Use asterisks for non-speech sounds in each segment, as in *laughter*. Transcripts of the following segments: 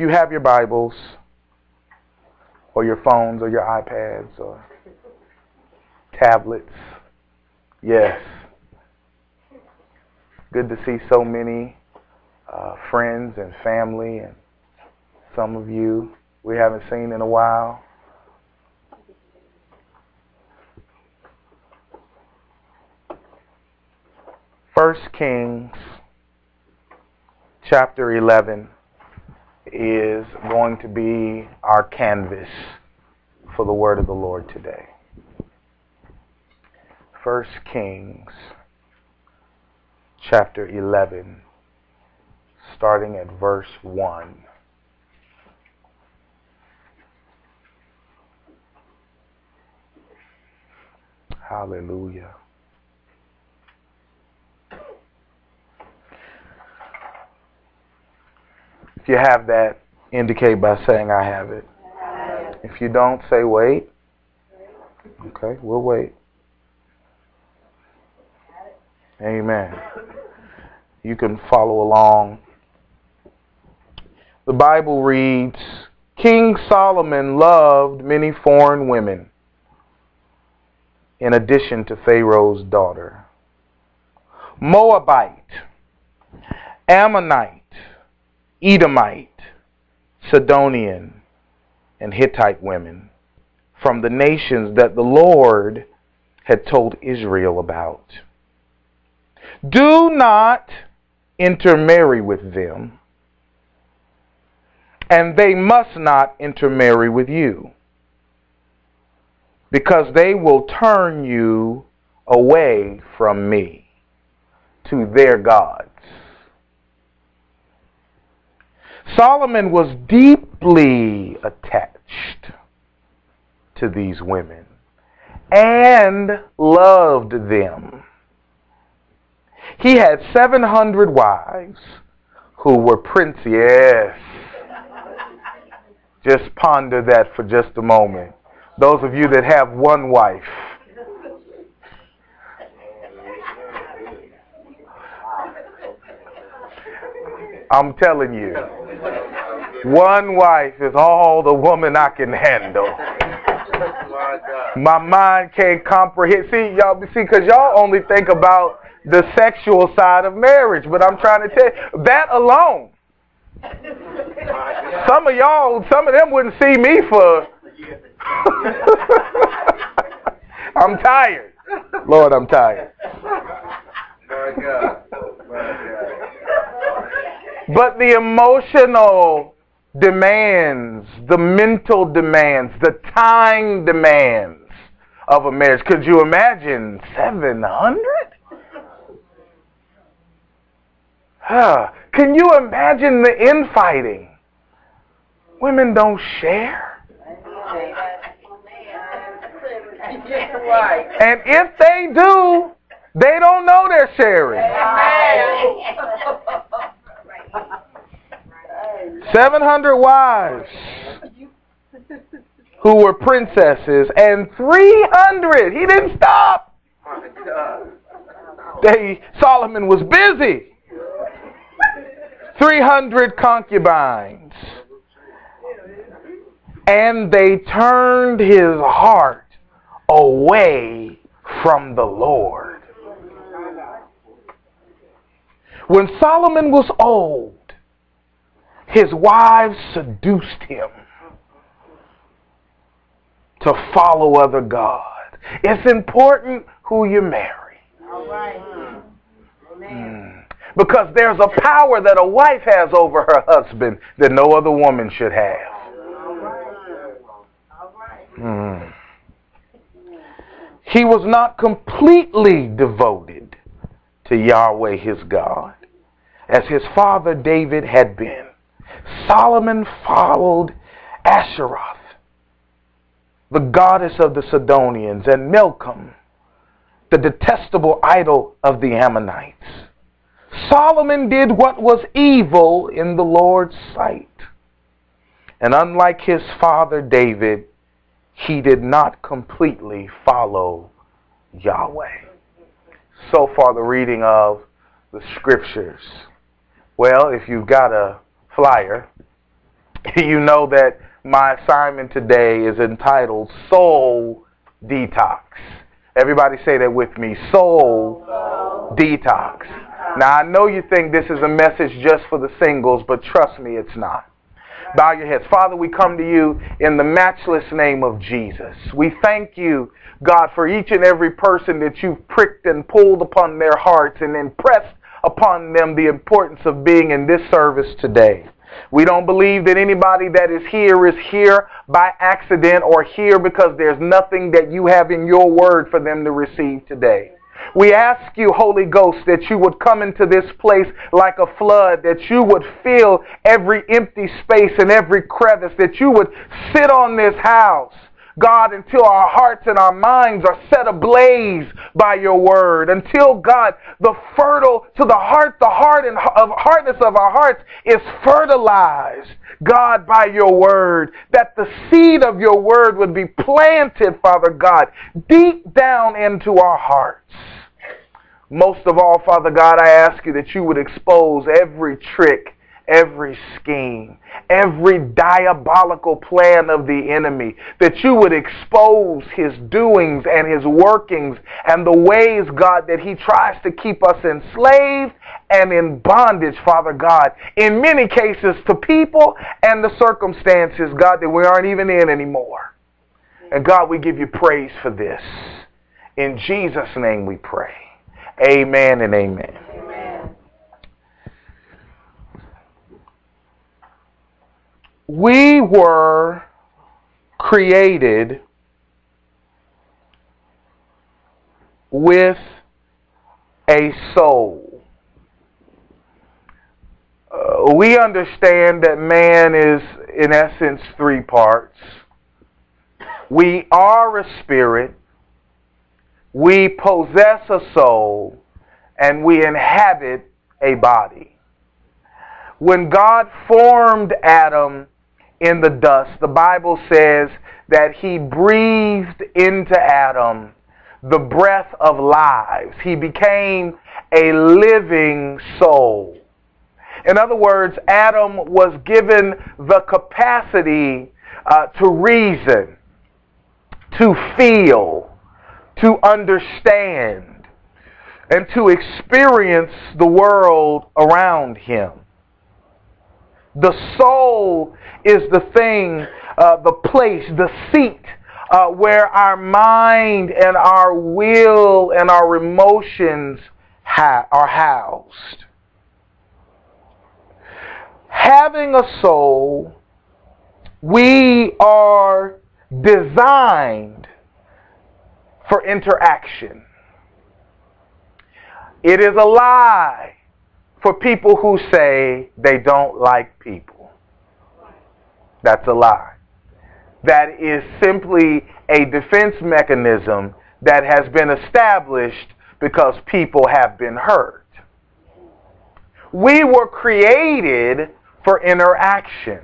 you have your Bibles or your phones or your iPads or tablets, yes. Good to see so many uh, friends and family and some of you we haven't seen in a while. First Kings chapter 11 is going to be our canvas for the word of the Lord today. First Kings chapter 11 starting at verse 1. Hallelujah. If you have that, indicate by saying I have it. If you don't, say wait. Okay, we'll wait. Amen. You can follow along. The Bible reads, King Solomon loved many foreign women in addition to Pharaoh's daughter. Moabite, Ammonite, Edomite, Sidonian, and Hittite women from the nations that the Lord had told Israel about. Do not intermarry with them, and they must not intermarry with you, because they will turn you away from me to their gods. Solomon was deeply attached to these women and loved them. He had 700 wives who were prince. Yes. Just ponder that for just a moment. Those of you that have one wife. I'm telling you. One wife is all the woman I can handle. My mind can't comprehend. See, y'all, see, because y'all only think about the sexual side of marriage, but I'm trying to tell you, that alone. Some of y'all, some of them wouldn't see me for. *laughs* I'm tired. Lord, I'm tired. But the emotional demands, the mental demands, the time demands of a marriage. Could you imagine 700? Huh. Can you imagine the infighting? Women don't share. And if they do, they don't know they're sharing. *laughs* 700 wives who were princesses and 300. He didn't stop. They, Solomon was busy. 300 concubines. And they turned his heart away from the Lord. When Solomon was old, his wives seduced him to follow other gods. It's important who you marry. All right. Mm. Because there's a power that a wife has over her husband that no other woman should have. Mm. He was not completely devoted to Yahweh his God as his father David had been. Solomon followed Asheroth, the goddess of the Sidonians, and Milcom, the detestable idol of the Ammonites. Solomon did what was evil in the Lord's sight. And unlike his father David, he did not completely follow Yahweh. So far, the reading of the scriptures. Well, if you've got a flyer, *laughs* you know that my assignment today is entitled Soul Detox. Everybody say that with me. Soul, Soul. Detox. Now, I know you think this is a message just for the singles, but trust me, it's not. Bow your heads. Father, we come to you in the matchless name of Jesus. We thank you, God, for each and every person that you've pricked and pulled upon their hearts and impressed upon them the importance of being in this service today. We don't believe that anybody that is here is here by accident or here because there's nothing that you have in your word for them to receive today. We ask you, Holy Ghost, that you would come into this place like a flood, that you would fill every empty space and every crevice, that you would sit on this house God, until our hearts and our minds are set ablaze by your word. Until, God, the fertile, to the heart, the heart and of hardness of our hearts is fertilized, God, by your word. That the seed of your word would be planted, Father God, deep down into our hearts. Most of all, Father God, I ask you that you would expose every trick every scheme, every diabolical plan of the enemy, that you would expose his doings and his workings and the ways, God, that he tries to keep us enslaved and in bondage, Father God, in many cases to people and the circumstances, God, that we aren't even in anymore. And God, we give you praise for this. In Jesus' name we pray. Amen and amen. We were created with a soul. Uh, we understand that man is, in essence, three parts. We are a spirit, we possess a soul, and we inhabit a body. When God formed Adam, in the dust, the Bible says that he breathed into Adam the breath of lives. He became a living soul. In other words, Adam was given the capacity uh, to reason, to feel, to understand, and to experience the world around him. The soul is the thing, uh, the place, the seat uh, where our mind and our will and our emotions ha- are housed. Having a soul, we are designed for interaction. It is a lie for people who say they don't like people. That's a lie. That is simply a defense mechanism that has been established because people have been hurt. We were created for interaction.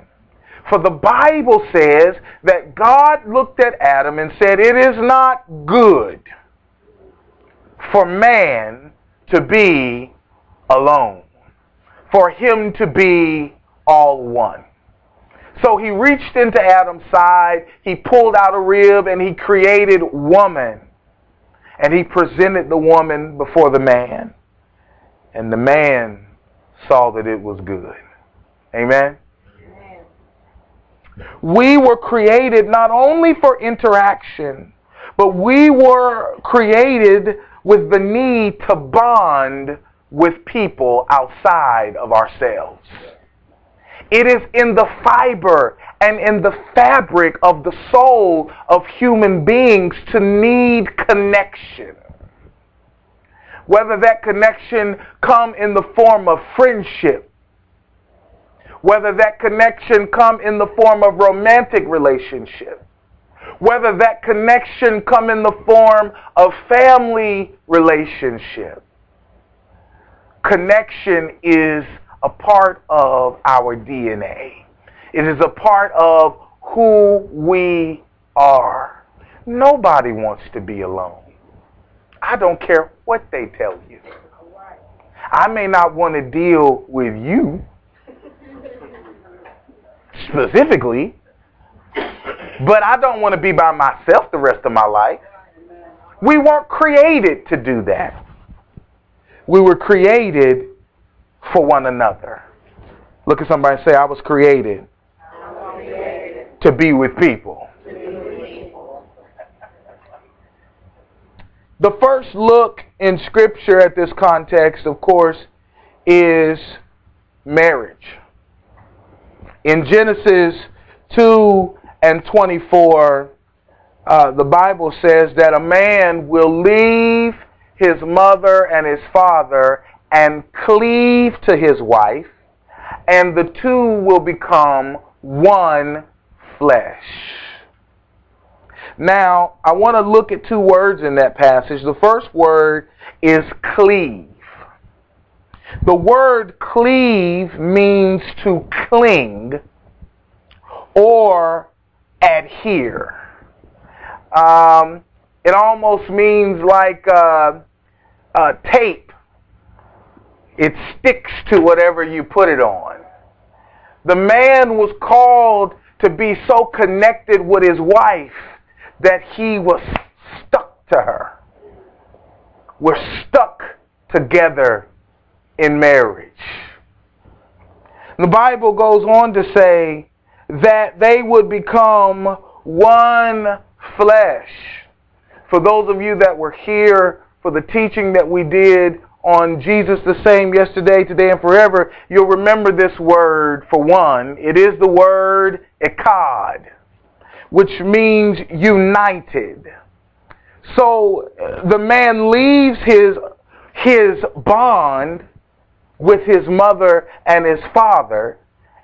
For the Bible says that God looked at Adam and said, It is not good for man to be alone for him to be all one. So he reached into Adam's side, he pulled out a rib, and he created woman. And he presented the woman before the man. And the man saw that it was good. Amen? We were created not only for interaction, but we were created with the need to bond with people outside of ourselves. It is in the fiber and in the fabric of the soul of human beings to need connection. Whether that connection come in the form of friendship, whether that connection come in the form of romantic relationship, whether that connection come in the form of family relationship, connection is a part of our DNA. It is a part of who we are. Nobody wants to be alone. I don't care what they tell you. I may not want to deal with you. specifically. But I don't want to be by myself the rest of my life. We weren't created to do that. We were created for one another. Look at somebody and say, I was created, I was created. to be with people. The first look in Scripture at this context, of course, is marriage. In Genesis 2 and 24, uh, the Bible says that a man will leave his mother and his father and cleave to his wife, and the two will become one flesh. Now, I want to look at two words in that passage. The first word is cleave. The word cleave means to cling or adhere. Um, it almost means like uh, uh, tape. It sticks to whatever you put it on. The man was called to be so connected with his wife that he was stuck to her. We're stuck together in marriage. The Bible goes on to say that they would become one flesh. For those of you that were here for the teaching that we did on Jesus the same yesterday, today, and forever, you'll remember this word for one. It is the word echad which means united. So uh, the man leaves his, his bond with his mother and his father,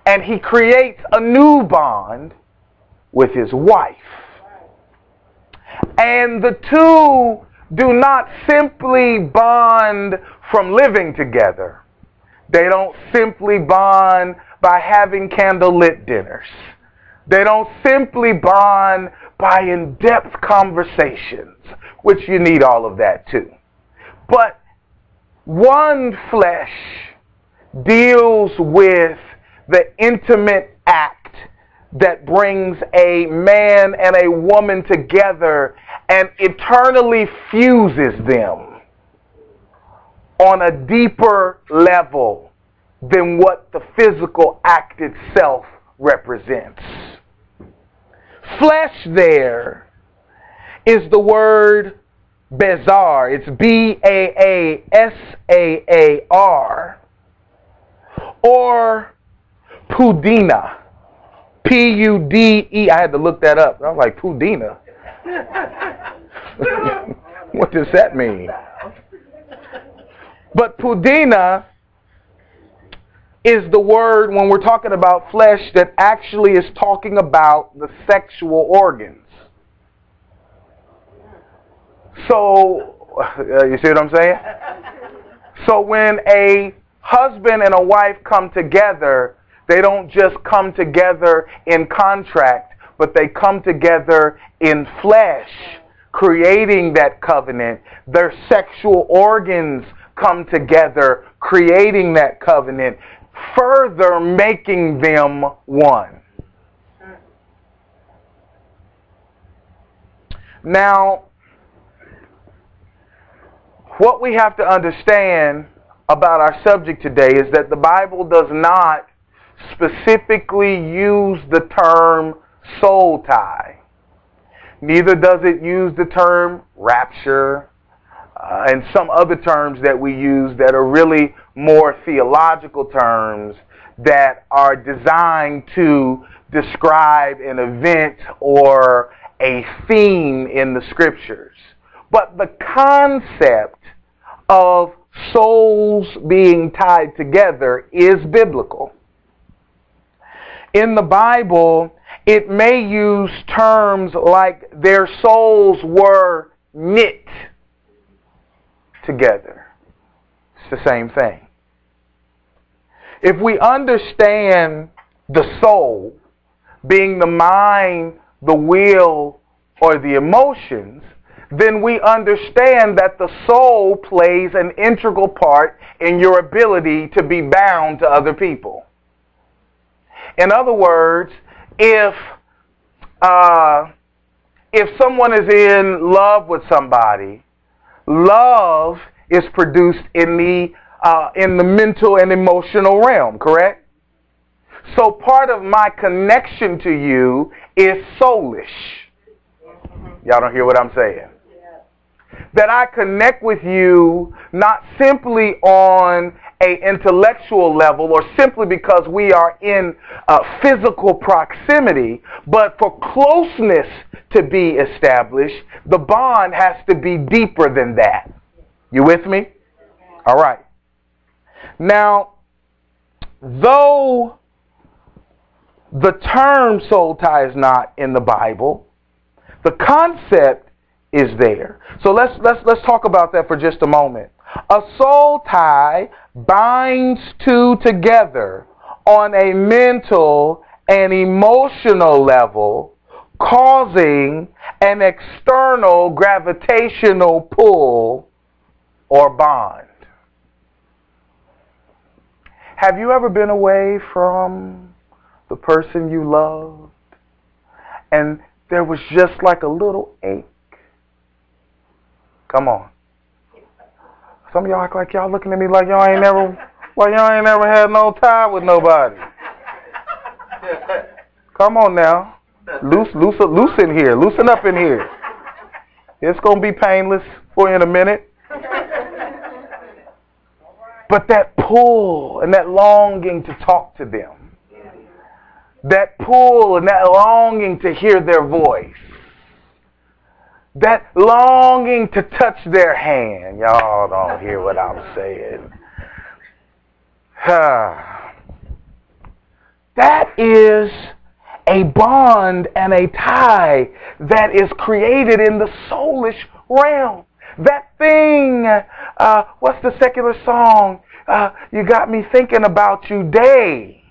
and he creates a new bond with his wife. And the two do not simply bond from living together. They don't simply bond by having candlelit dinners. They don't simply bond by in-depth conversations, which you need all of that too. But one flesh deals with the intimate act that brings a man and a woman together and eternally fuses them on a deeper level than what the physical act itself represents. Flesh there is the word Basar. It's B A A S A A R. Or Pudina. P U D E. I had to look that up. I was like, Pudina. *laughs* what does that mean? But Pudina is the word when we're talking about flesh that actually is talking about the sexual organs. So, uh, you see what I'm saying? So when a husband and a wife come together, they don't just come together in contract, but they come together in flesh, creating that covenant. Their sexual organs come together, creating that covenant further making them one. Now, what we have to understand about our subject today is that the Bible does not specifically use the term soul tie. Neither does it use the term rapture uh, and some other terms that we use that are really more theological terms that are designed to describe an event or a theme in the scriptures. But the concept of souls being tied together is biblical. In the Bible, it may use terms like their souls were knit together. It's the same thing. If we understand the soul being the mind, the will, or the emotions, then we understand that the soul plays an integral part in your ability to be bound to other people. In other words, if uh, if someone is in love with somebody, love is produced in the uh, in the mental and emotional realm. Correct. So part of my connection to you is soulish. Y'all don't hear what I'm saying? That I connect with you not simply on a intellectual level or simply because we are in uh, physical proximity, but for closeness to be established, the bond has to be deeper than that. You with me? All right. Now, though the term soul tie is not in the Bible, the concept is there. So let's let's let's talk about that for just a moment. A soul tie binds two together on a mental and emotional level, causing an external gravitational pull or bond. Have you ever been away from the person you loved and there was just like a little ache? Come on. Some of y'all act like y'all looking at me like y'all ain't never, like y'all ain't never had no tie with nobody. Come on now. Loose, loose, loosen here. Loosen up in here. It's to be painless for you in a minute. But that pull and that longing to talk to them, that pull and that longing to hear their voice, that longing to touch their hand. Y'all don't hear what I'm saying. that is a bond and a tie that is created in the soulish realm. That thing, uh, what's the secular song? Uh, you got me thinking about you day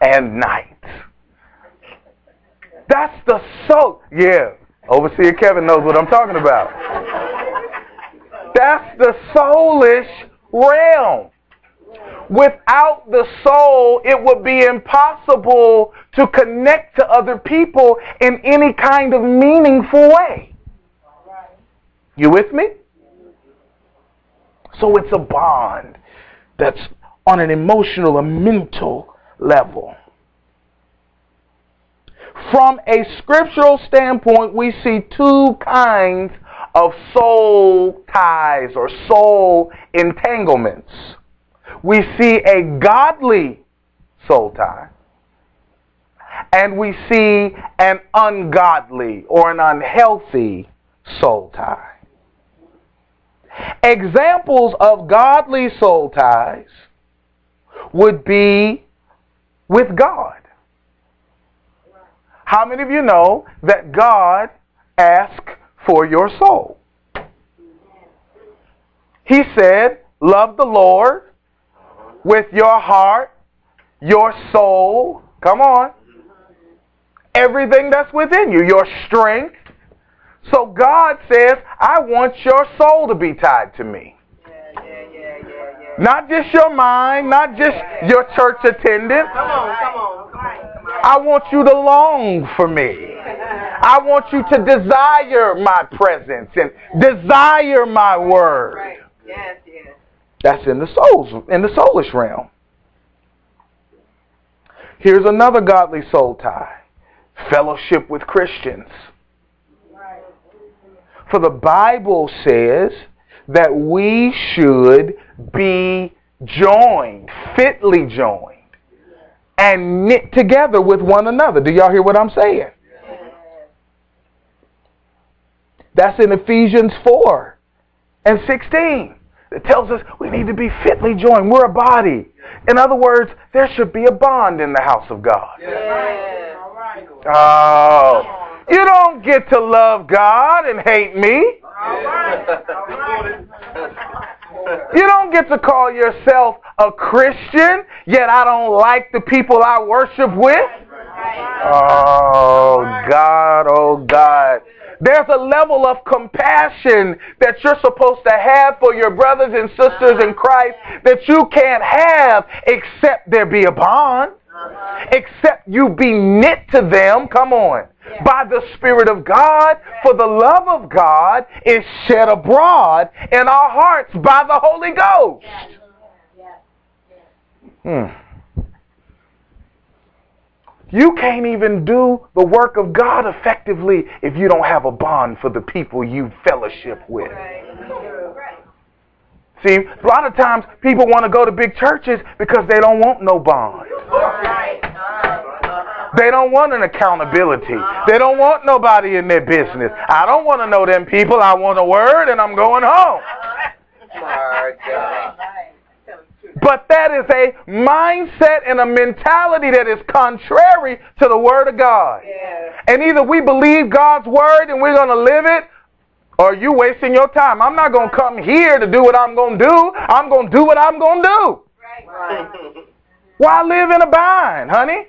and night. That's the soul. Yeah, Overseer Kevin knows what I'm talking about. That's the soulish realm. Without the soul, it would be impossible to connect to other people in any kind of meaningful way. You with me? So it's a bond that's on an emotional a mental level. From a scriptural standpoint, we see two kinds of soul ties or soul entanglements. We see a godly soul tie, and we see an ungodly or an unhealthy soul tie. Examples of godly soul ties would be with God. How many of you know that God asks for your soul? He said, Love the Lord with your heart, your soul, come on, everything that's within you, your strength. So God says, I want your soul to be tied to me. Not just your mind, not just your church attendance. Come on, come on. I want you to long for me. I want you to desire my presence and desire my word. Yes, yes. That's in the souls, in the soulish realm. Here's another godly soul tie. Fellowship with Christians. For the Bible says that we should be joined, fitly joined and knit together with one another. Do y'all hear what I'm saying? That's in Ephesians 4 and 16. It tells us we need to be fitly joined. We're a body. In other words, there should be a bond in the house of God. Oh, you don't get to love God and hate me. You don't get to call yourself a Christian, yet I don't like the people I worship with. Oh, God, oh, God. There's a level of compassion that you're supposed to have for your brothers and sisters in Christ that you can't have except there be a bond. Except you be knit to them, come on, by the Spirit of God, for the love of God is shed abroad in our hearts by the Holy Ghost. Hmm. You can't even do the work of God effectively if you don't have a bond for the people you fellowship with. See, a lot of times people want to go to big churches because they don't want no bond. They don't want an accountability. They don't want nobody in their business. I don't want to know them people. I want a word and I'm going home. But that is a mindset and a mentality that is contrary to the Word of God. And either we believe God's Word and we're going to live it, or you wasting your time. I'm not going to come here to do what I'm going to do. I'm going to do what I'm going to do. Right. Why live in a bind, honey?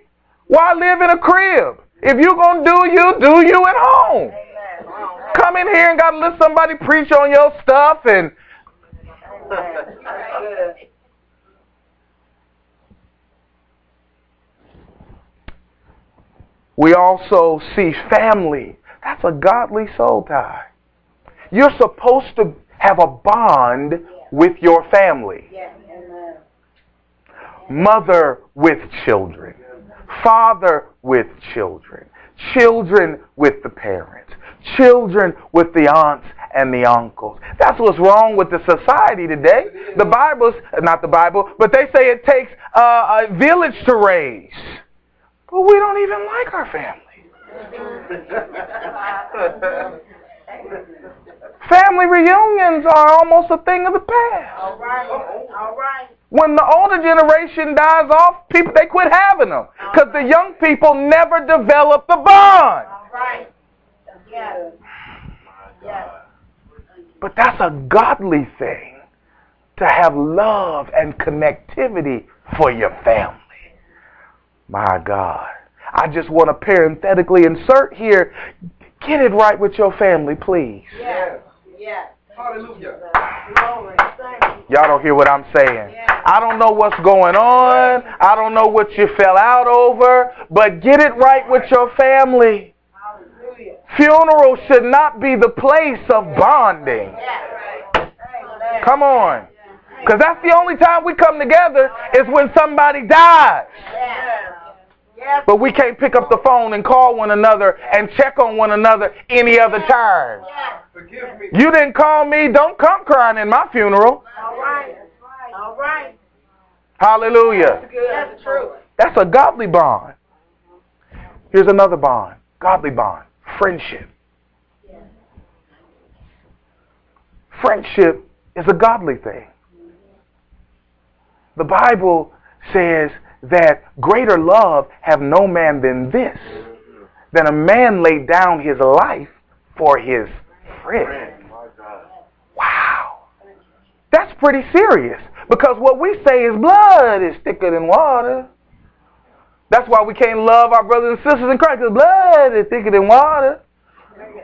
Why live in a crib? If you're going to do you, do you at home. Amen. Come in here and got to let somebody preach on your stuff and We also see family. That's a godly soul tie. You're supposed to have a bond with your family. Mother with children. Father with children. Children with the parents. Children with the aunts and the uncles. That's what's wrong with the society today. The Bible's, not the Bible, but they say it takes a village to raise. But we don't even like our family. *laughs* family reunions are almost a thing of the past. All right. All right. When the older generation dies off, people they quit having them because the young people never develop the bond. All right. Yes. Yes. But that's a godly thing to have love and connectivity for your family. My God. I just want to parenthetically insert here, get it right with your family, please. Yes. Yes. Hallelujah. Y'all don't hear what I'm saying. I don't know what's going on. I don't know what you fell out over, but get it right with your family. Funeral should not be the place of bonding. Come on. Because that's the only time we come together is when somebody dies. But we can't pick up the phone and call one another and check on one another any other time. You didn't call me. Don't come crying in my funeral. All right. All right. Hallelujah. That's, true. That's a godly bond. Here's another bond. Godly bond. Friendship. Friendship is a godly thing. The Bible says that greater love have no man than this, than a man lay down his life for his friend. Wow. That's pretty serious. Because what we say is blood is thicker than water. That's why we can't love our brothers and sisters in Christ, because blood is thicker than water.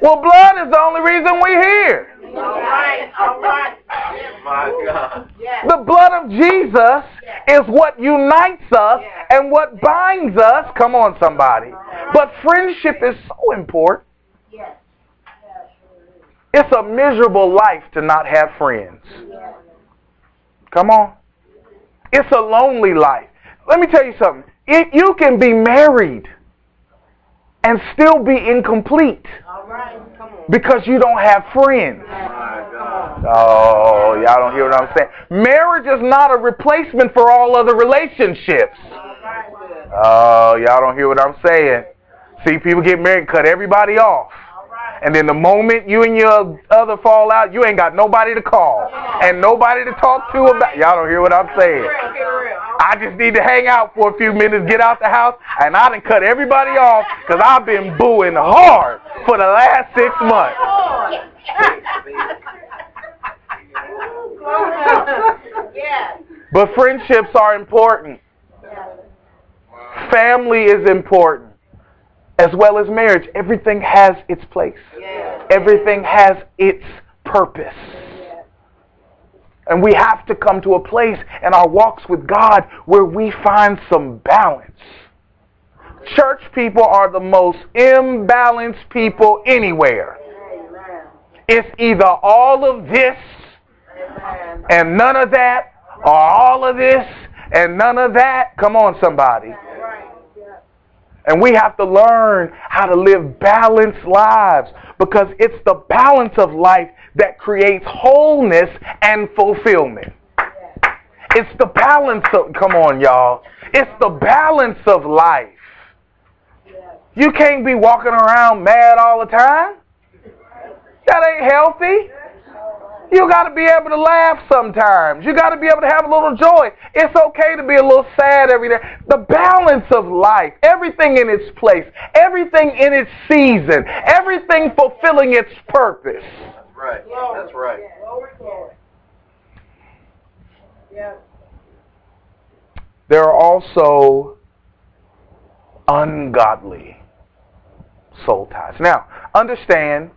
Well, blood is the only reason we're here. All right, all right. My God. The blood of Jesus is what unites us and what binds us. Come on, somebody. But friendship is so important. It's a miserable life to not have friends. Come on. It's a lonely life. Let me tell you something. It, you can be married and still be incomplete because you don't have friends. Oh, y'all don't hear what I'm saying. Marriage is not a replacement for all other relationships. Oh, y'all don't hear what I'm saying. See, people get married, cut everybody off. And then the moment you and your other fall out, you ain't got nobody to call and nobody to talk to about. Y'all don't hear what I'm saying. I just need to hang out for a few minutes, get out the house, and I done cut everybody off because I've been booing hard for the last six months. But friendships are important. Family is important. As well as marriage. Everything has its place. Everything has its purpose. And we have to come to a place in our walks with God where we find some balance. Church people are the most imbalanced people anywhere. It's either all of this and none of that, or all of this and none of that. Come on, somebody. And we have to learn how to live balanced lives because it's the balance of life that creates wholeness and fulfillment. It's the balance of, come on, y'all. It's the balance of life. You can't be walking around mad all the time. That ain't healthy. You got to be able to laugh sometimes. You got to be able to have a little joy. It's okay to be a little sad every day. The balance of life, everything in its place, everything in its season, everything fulfilling its purpose. That's right. That's right. There are also ungodly soul ties. Now, understand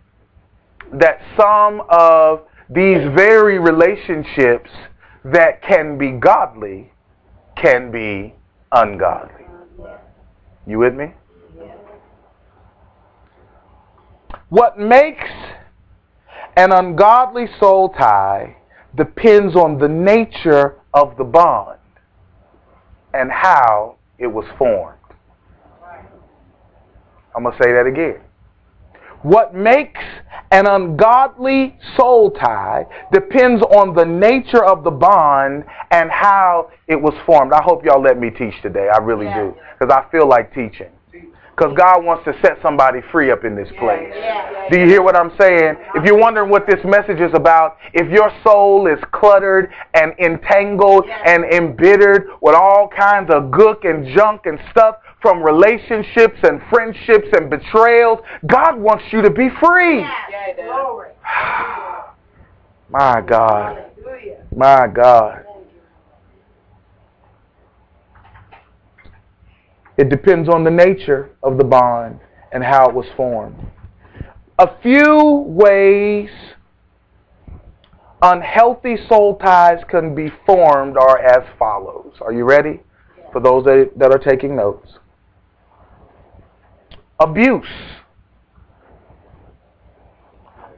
that some of these very relationships that can be godly can be ungodly. You with me? What makes an ungodly soul tie depends on the nature of the bond and how it was formed. I'm going to say that again. What makes an ungodly soul tie depends on the nature of the bond and how it was formed. I hope y'all let me teach today. I really yeah. do. Because I feel like teaching. Because God wants to set somebody free up in this place. Do you hear what I'm saying? If you're wondering what this message is about, if your soul is cluttered and entangled and embittered with all kinds of gook and junk and stuff, from relationships and friendships and betrayals. God wants you to be free. *sighs* My God. My God. It depends on the nature of the bond and how it was formed. A few ways unhealthy soul ties can be formed are as follows. Are you ready? For those that are taking notes abuse.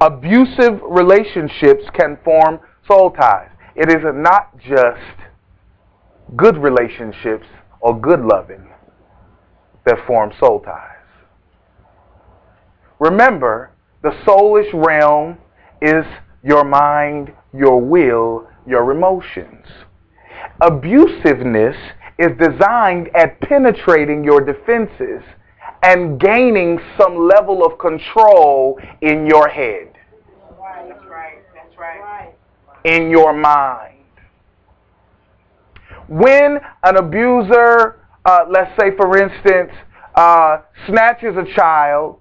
Abusive relationships can form soul ties. It is not just good relationships or good loving that form soul ties. Remember, the soulish realm is your mind, your will, your emotions. Abusiveness is designed at penetrating your defenses and gaining some level of control in your head. That's right. That's right. In your mind. When an abuser, uh, let's say for instance, uh, snatches a child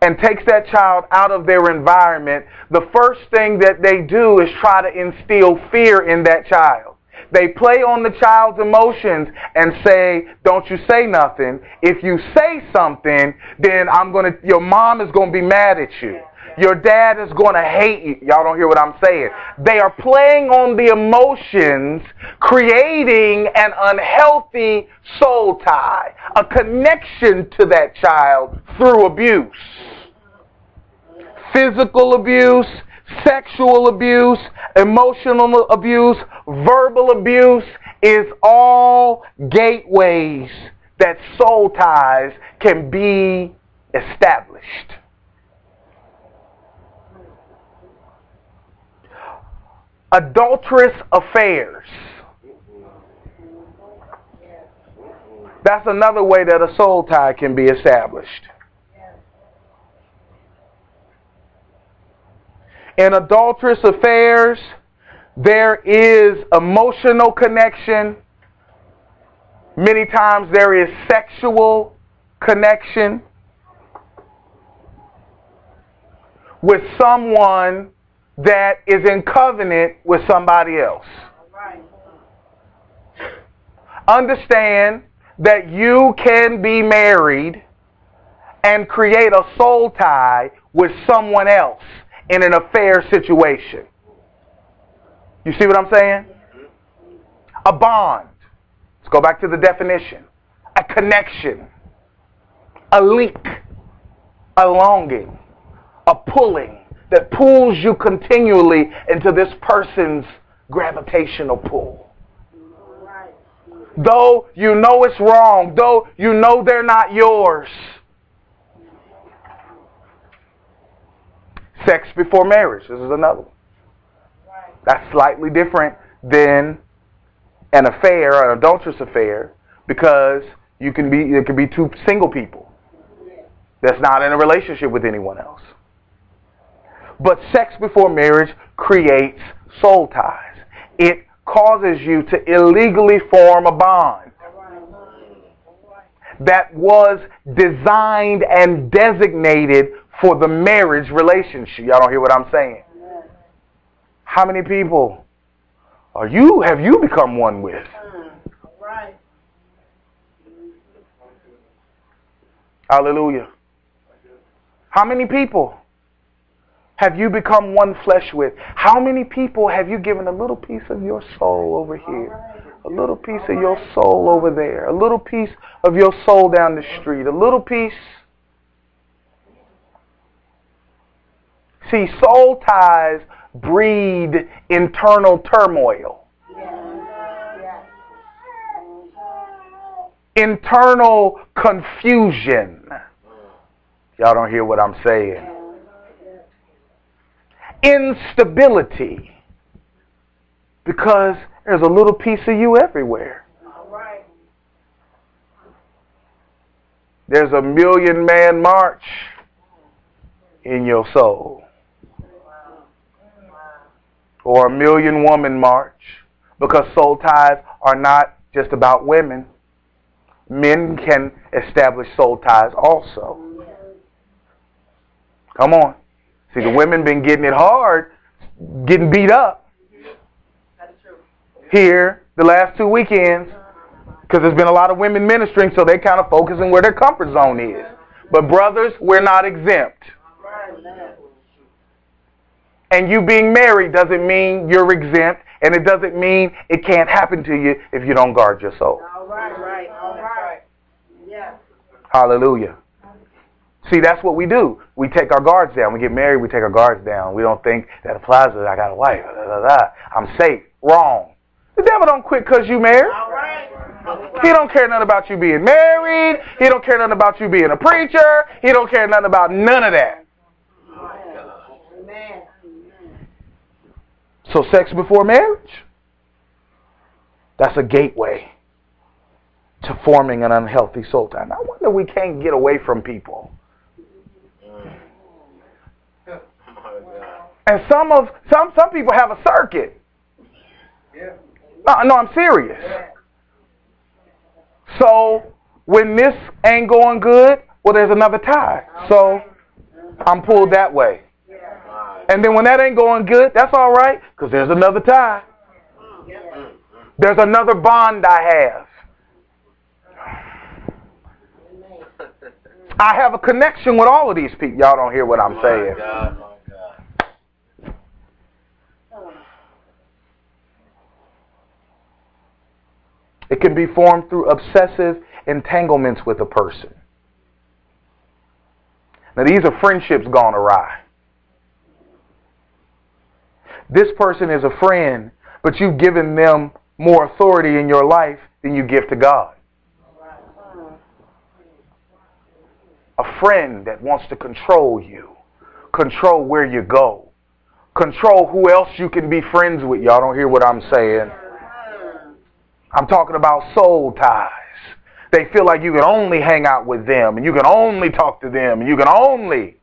and takes that child out of their environment, the first thing that they do is try to instill fear in that child. They play on the child's emotions and say, don't you say nothing. If you say something, then I'm going to, your mom is going to be mad at you. Your dad is going to hate you. Y'all don't hear what I'm saying. They are playing on the emotions, creating an unhealthy soul tie, a connection to that child through abuse. Physical abuse, sexual abuse, emotional abuse, verbal abuse is all gateways that soul ties can be established. Adulterous affairs. That's another way that a soul tie can be established. In adulterous affairs, there is emotional connection. Many times there is sexual connection with someone that is in covenant with somebody else. Understand that you can be married and create a soul tie with someone else in an affair situation. You see what I'm saying? A bond. Let's go back to the definition. A connection. A link. A longing. A pulling that pulls you continually into this person's gravitational pull. Though you know it's wrong, though you know they're not yours. Sex before marriage. This is another one. That's slightly different than an affair, or an adulterous affair, because you can be it can be two single people that's not in a relationship with anyone else. But sex before marriage creates soul ties. It causes you to illegally form a bond that was designed and designated for the marriage relationship. Y'all don't hear what I'm saying? How many people are you have you become one with? Mm, right. Hallelujah. How many people have you become one flesh with? How many people have you given a little piece of your soul over here? A little piece of your soul over there. A little piece of your soul down the street. A little piece. See, soul ties breed internal turmoil. Internal confusion. Y'all don't hear what I'm saying. Instability. Because there's a little piece of you everywhere. There's a million man march in your soul. Or a million woman march. Because soul ties are not just about women. Men can establish soul ties also. Come on. See, the women been getting it hard, getting beat up here the last two weekends because there's been a lot of women ministering, so they kind of focusing where their comfort zone is. But brothers, we're not exempt. And you being married doesn't mean you're exempt, and it doesn't mean it can't happen to you if you don't guard your soul. All right, right, all right. Yes. Hallelujah. See, that's what we do. We take our guards down. We get married, we take our guards down. We don't think that applies to I got a wife. Da, da, da. I'm safe. Wrong. The devil don't quit because you married. All right. He don't care nothing about you being married. He don't care nothing about you being a preacher. He don't care nothing about none of that. Amen. So sex before marriage, that's a gateway to forming an unhealthy soul tie. I wonder we can't get away from people. And some of some some people have a circuit. No, no, I'm serious. So when this ain't going good, well, there's another tie. So I'm pulled that way. And then when that ain't going good, that's all right, because there's another tie. There's another bond I have. I have a connection with all of these people. Y'all don't hear what I'm saying. God, my God. It can be formed through obsessive entanglements with a person. Now, these are friendships gone awry. This person is a friend, but you've given them more authority in your life than you give to God. A friend that wants to control you, control where you go, control who else you can be friends with. Y'all don't hear what I'm saying. I'm talking about soul ties. They feel like you can only hang out with them and you can only talk to them and you can only.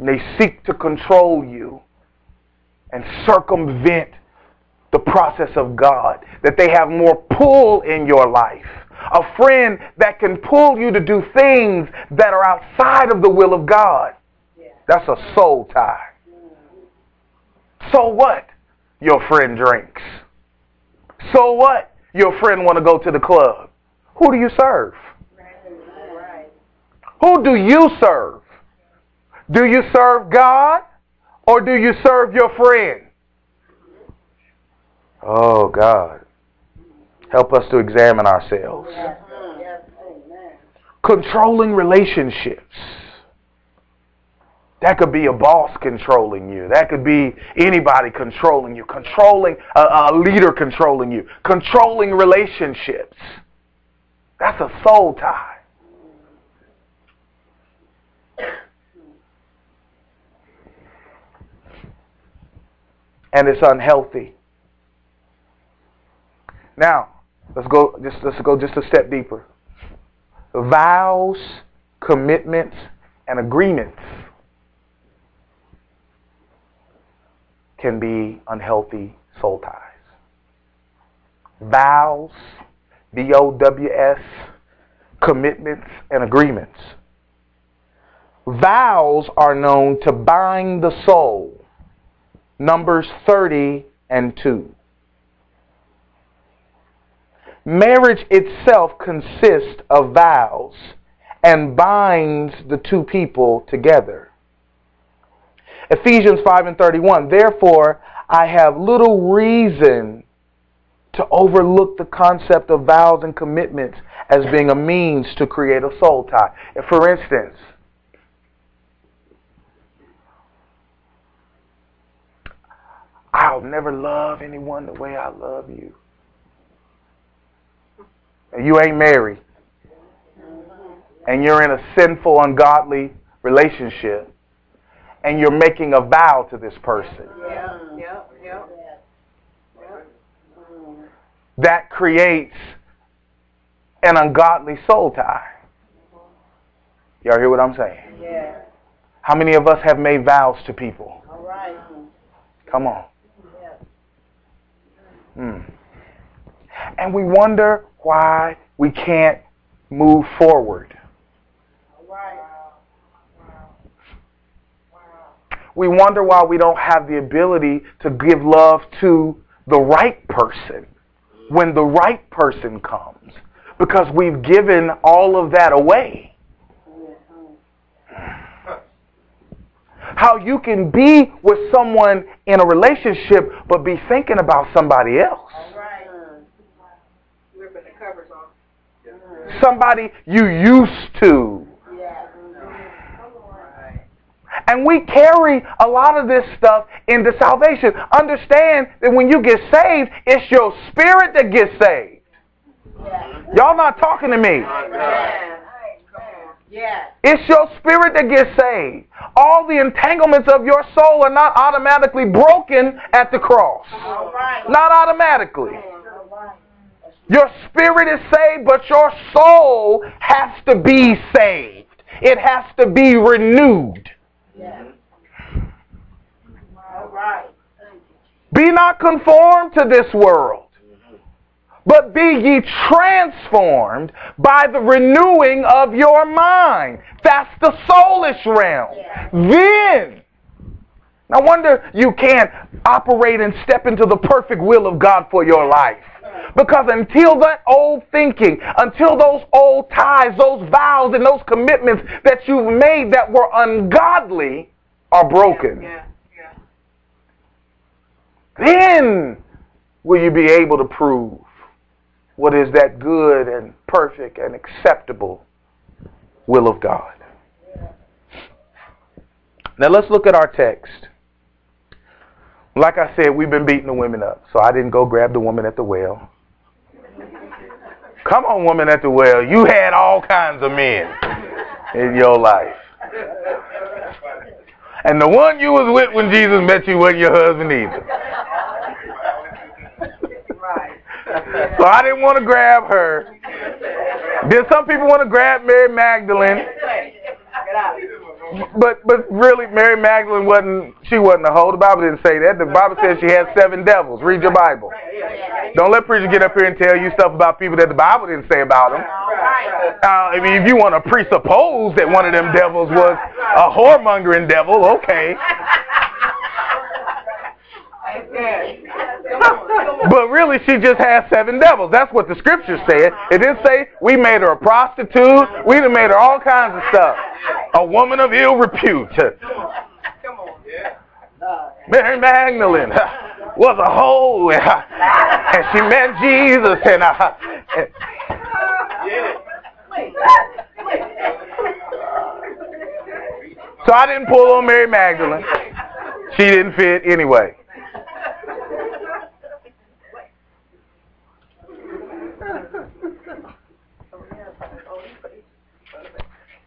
And they seek to control you and circumvent the process of God. That they have more pull in your life. A friend that can pull you to do things that are outside of the will of God. That's a soul tie. So what? Your friend drinks. So what? Your friend want to go to the club. Who do you serve? Who do you serve? Do you serve God Or do you serve your friend? Oh, God. Help us to examine ourselves. Controlling relationships. That could be a boss controlling you. That could be anybody controlling you. Controlling a, a leader controlling you. Controlling relationships. That's a soul tie. And it's unhealthy. Now, let's go just let's go just a step deeper. Vows, commitments, and agreements can be unhealthy soul ties. Vows, V O W S, commitments, and agreements. Vows are known to bind the soul. Numbers 30 and 2. Marriage itself consists of vows and binds the two people together. Ephesians 5 and 31. Therefore, I have little reason to overlook the concept of vows and commitments as being a means to create a soul tie. For instance, I'll never love anyone the way I love you. And you ain't married. And you're in a sinful, ungodly relationship. And you're making a vow to this person. Yeah, yeah, yeah. That creates an ungodly soul tie. Y'all hear what I'm saying? Yeah. How many of us have made vows to people? All right. Come on. Hmm. And we wonder why we can't move forward. We wonder why we don't have the ability to give love to the right person when the right person comes because we've given all of that away. How you can be with someone in a relationship but be thinking about somebody else. All right. Ripping the covers off. Somebody you used to. And we carry a lot of this stuff into salvation. Understand that when you get saved, it's your spirit that gets saved. Y'all not talking to me. Yeah. It's your spirit that gets saved. All the entanglements of your soul are not automatically broken at the cross. Right. Not automatically. Your spirit is saved, but your soul has to be saved. It has to be renewed. Right. Be not conformed to this world, but be ye transformed by the renewing of your mind. That's the soulish realm. Then, no wonder you can't operate and step into the perfect will of God for your life. Because until that old thinking, until those old ties, those vows, and those commitments that you've made that were ungodly are broken, Yeah. Yeah. then will you be able to prove what is that good and perfect and acceptable will of God. Now let's look at our text. Like I said, we've been beating the women up, so I didn't go grab the woman at the well. Come on, woman at the well. You had all kinds of men in your life. And the one you was with when Jesus met you wasn't your husband either. So I didn't want to grab her. Then some people want to grab Mary Magdalene, but but really Mary Magdalene wasn't she wasn't a hoe. The Bible didn't say that. The Bible says she had seven devils. Read your Bible. Don't let preachers get up here and tell you stuff about people that the Bible didn't say about them. Uh, I mean, if you want to presuppose that one of them devils was a whoremongering devil, okay. But really, she just had seven devils. That's what the scripture said. It didn't say we made her a prostitute. We done made her all kinds of stuff. A woman of ill repute. Mary Magdalene *laughs* was a hoe, *laughs* and she met Jesus, and, uh, and *laughs* so I didn't pull on Mary Magdalene. She didn't fit anyway.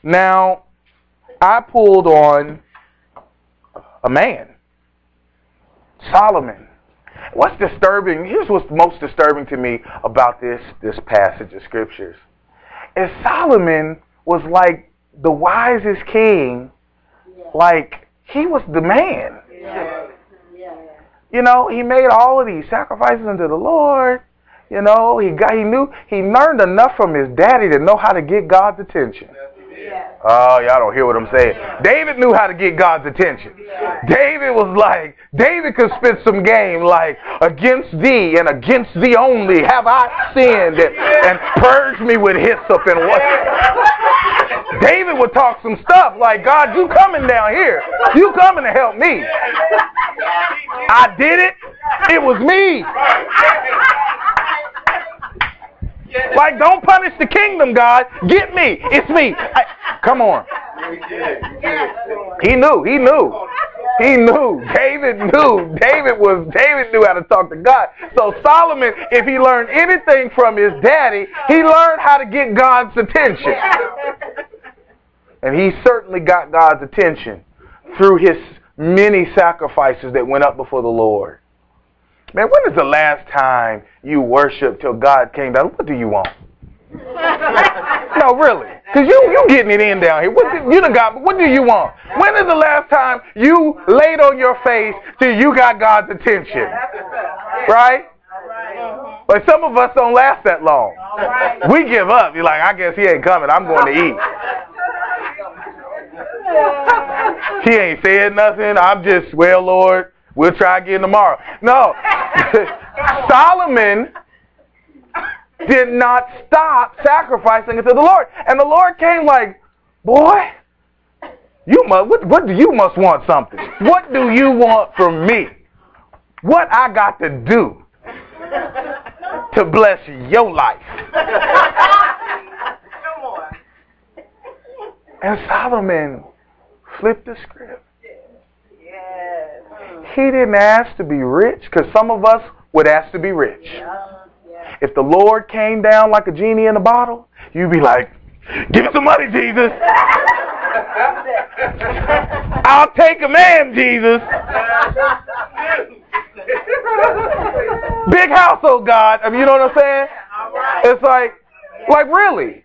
Now, I pulled on a man, Solomon. What's disturbing? Here's what's most disturbing to me about this this passage of scriptures. Is Solomon was like the wisest king, like he was the man. You know, he made all of these sacrifices unto the Lord. You know, he got he knew he learned enough from his daddy to know how to get God's attention. Oh, y'all don't hear what I'm saying. David knew how to get God's attention. David was like, David could spit some game like, against thee and against thee only have I sinned and, and purge me with hyssop and what. *laughs* David would talk some stuff like, God, you coming down here. You coming to help me. *laughs* I did it. It was me. *laughs* Like, don't punish the kingdom, God. Get me. It's me. I, come on. He knew. He knew. He knew. David knew. David was. David knew how to talk to God. So Solomon, if he learned anything from his daddy, he learned how to get God's attention. And he certainly got God's attention through his many sacrifices that went up before the Lord. Man, when is the last time you worshiped till God came down? What do you want? *laughs* no, really. Because you, you getting it in down here. What do, you done got, what do you want? When is the last time you laid on your face till you got God's attention? Right? But some of us don't last that long. We give up. You're like, I guess he ain't coming. I'm going to eat. He ain't said nothing. I'm just, well, Lord, we'll try again tomorrow. No. *laughs* Solomon did not stop sacrificing it to the Lord. And the Lord came like, boy, you must, what, what do you must want something? What do you want from me? What I got to do to bless your life? *laughs* And Solomon flipped the script. He didn't ask to be rich because some of us would ask to be rich. If the Lord came down like a genie in a bottle, you'd be like, give me some money, Jesus. *laughs* I'll take a man, Jesus. Big household oh God. I mean, you know what I'm saying? It's like, like really.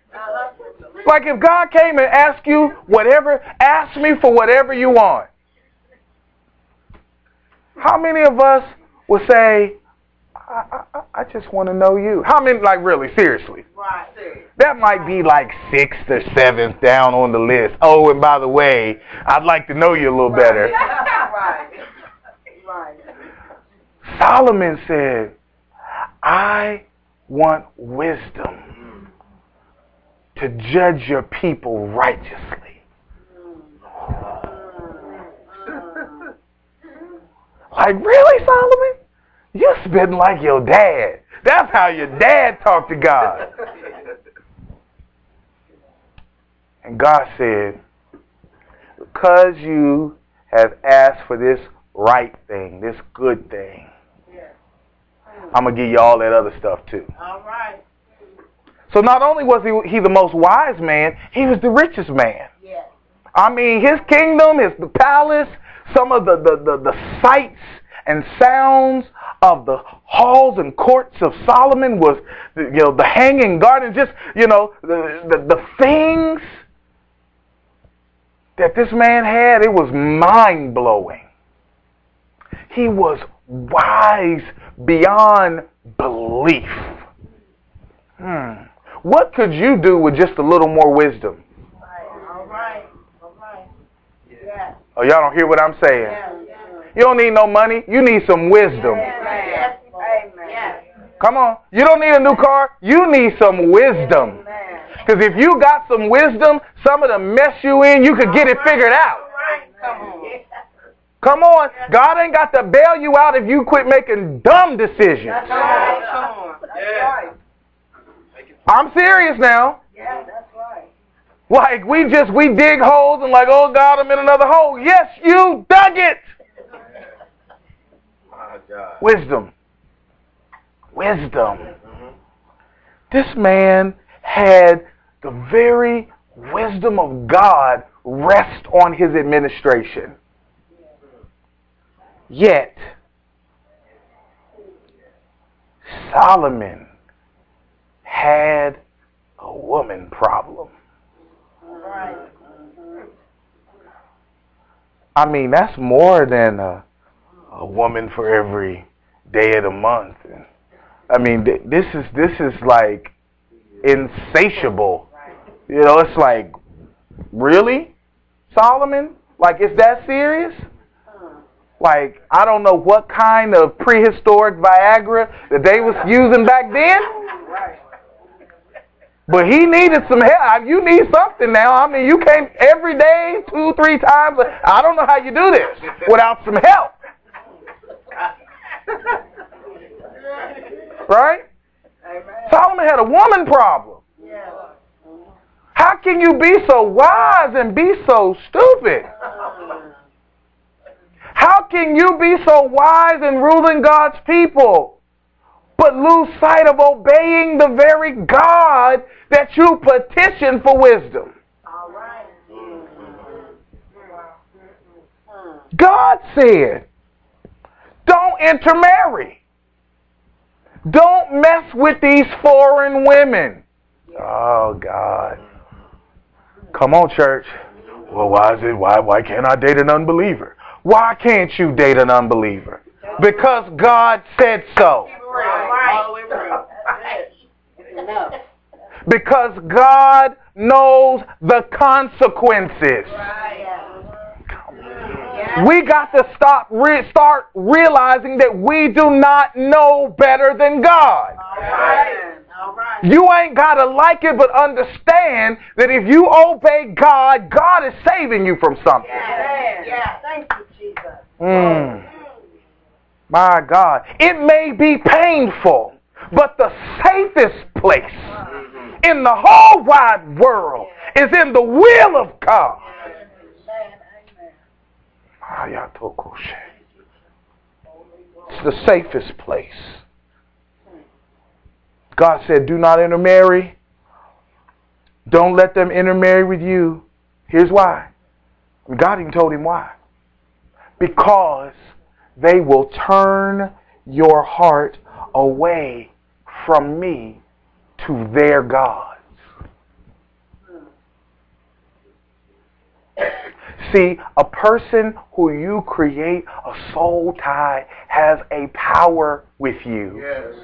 Like if God came and asked you whatever, ask me for whatever you want. How many of us would say, I, I, I just want to know you? How many, like really, seriously? Right. That might be like sixth or seventh down on the list. Oh, and by the way, I'd like to know you a little better. Right. *laughs* Right. Solomon said, I want wisdom to judge your people righteously. Mm. Like, really, Solomon? You're spitting like your dad. That's how your dad talked to God. *laughs* And God said, because you have asked for this right thing, this good thing, I'm going to give you all that other stuff too. All right. So not only was he, he the most wise man, he was the richest man. Yes. I mean, his kingdom, his the palace, some of the, the, the, the sights and sounds of the halls and courts of Solomon was, you know, the hanging gardens, just, you know, the, the, the things that this man had, it was mind-blowing. He was wise beyond belief. Hmm. What could you do with just a little more wisdom? All right. All right. Yeah. Oh, y'all don't hear what I'm saying. You don't need no money. You need some wisdom. Come on. You don't need a new car. You need some wisdom. Because if you got some wisdom, some of the mess you in, you could get it figured out. Come on. Come on. God ain't got to bail you out if you quit making dumb decisions. That's right. Come on. That's Yeah. right. I'm serious now. Yeah, that's right. Like we just we dig holes and like, oh God, I'm in another hole. Yes, you dug it. My God. Wisdom. Wisdom. Mhm. This man had the very wisdom of God rest on his administration. Yet, Solomon had a woman problem. I mean, that's more than a, a woman for every day of the month. And, I mean, th- this is this is like insatiable. You know, it's like, really, Solomon? Like, is that serious? Like, I don't know what kind of prehistoric Viagra that they was using back then. But he needed some help. You need something now. I mean, you can't every day, two, three times. I don't know how you do this without some help. Right? Solomon had a woman problem. How can you be so wise and be so stupid? How can you be so wise in ruling God's people, but lose sight of obeying the very God that you petition for wisdom? God said, don't intermarry. Don't mess with these foreign women. Oh God. Come on, church. Well, why is it why why can't I date an unbeliever? Why can't you date an unbeliever? Because God said so. Right. Right. *laughs* Enough. Because God knows the consequences. Right. We got to stop re- start realizing that we do not know better than God. All right. All right. You ain't got to like it, but understand that if you obey God, God is saving you from something. Yeah. Yeah. Thank you, Jesus. Mm. My God. It may be painful, but the safest place mm-hmm. in the whole wide world is in the will of God. It's the safest place. God said, do not intermarry. Don't let them intermarry with you. Here's why. God even told him why. Because they will turn your heart away from me to their gods. See, a person who you create a soul tie has a power with you Yes.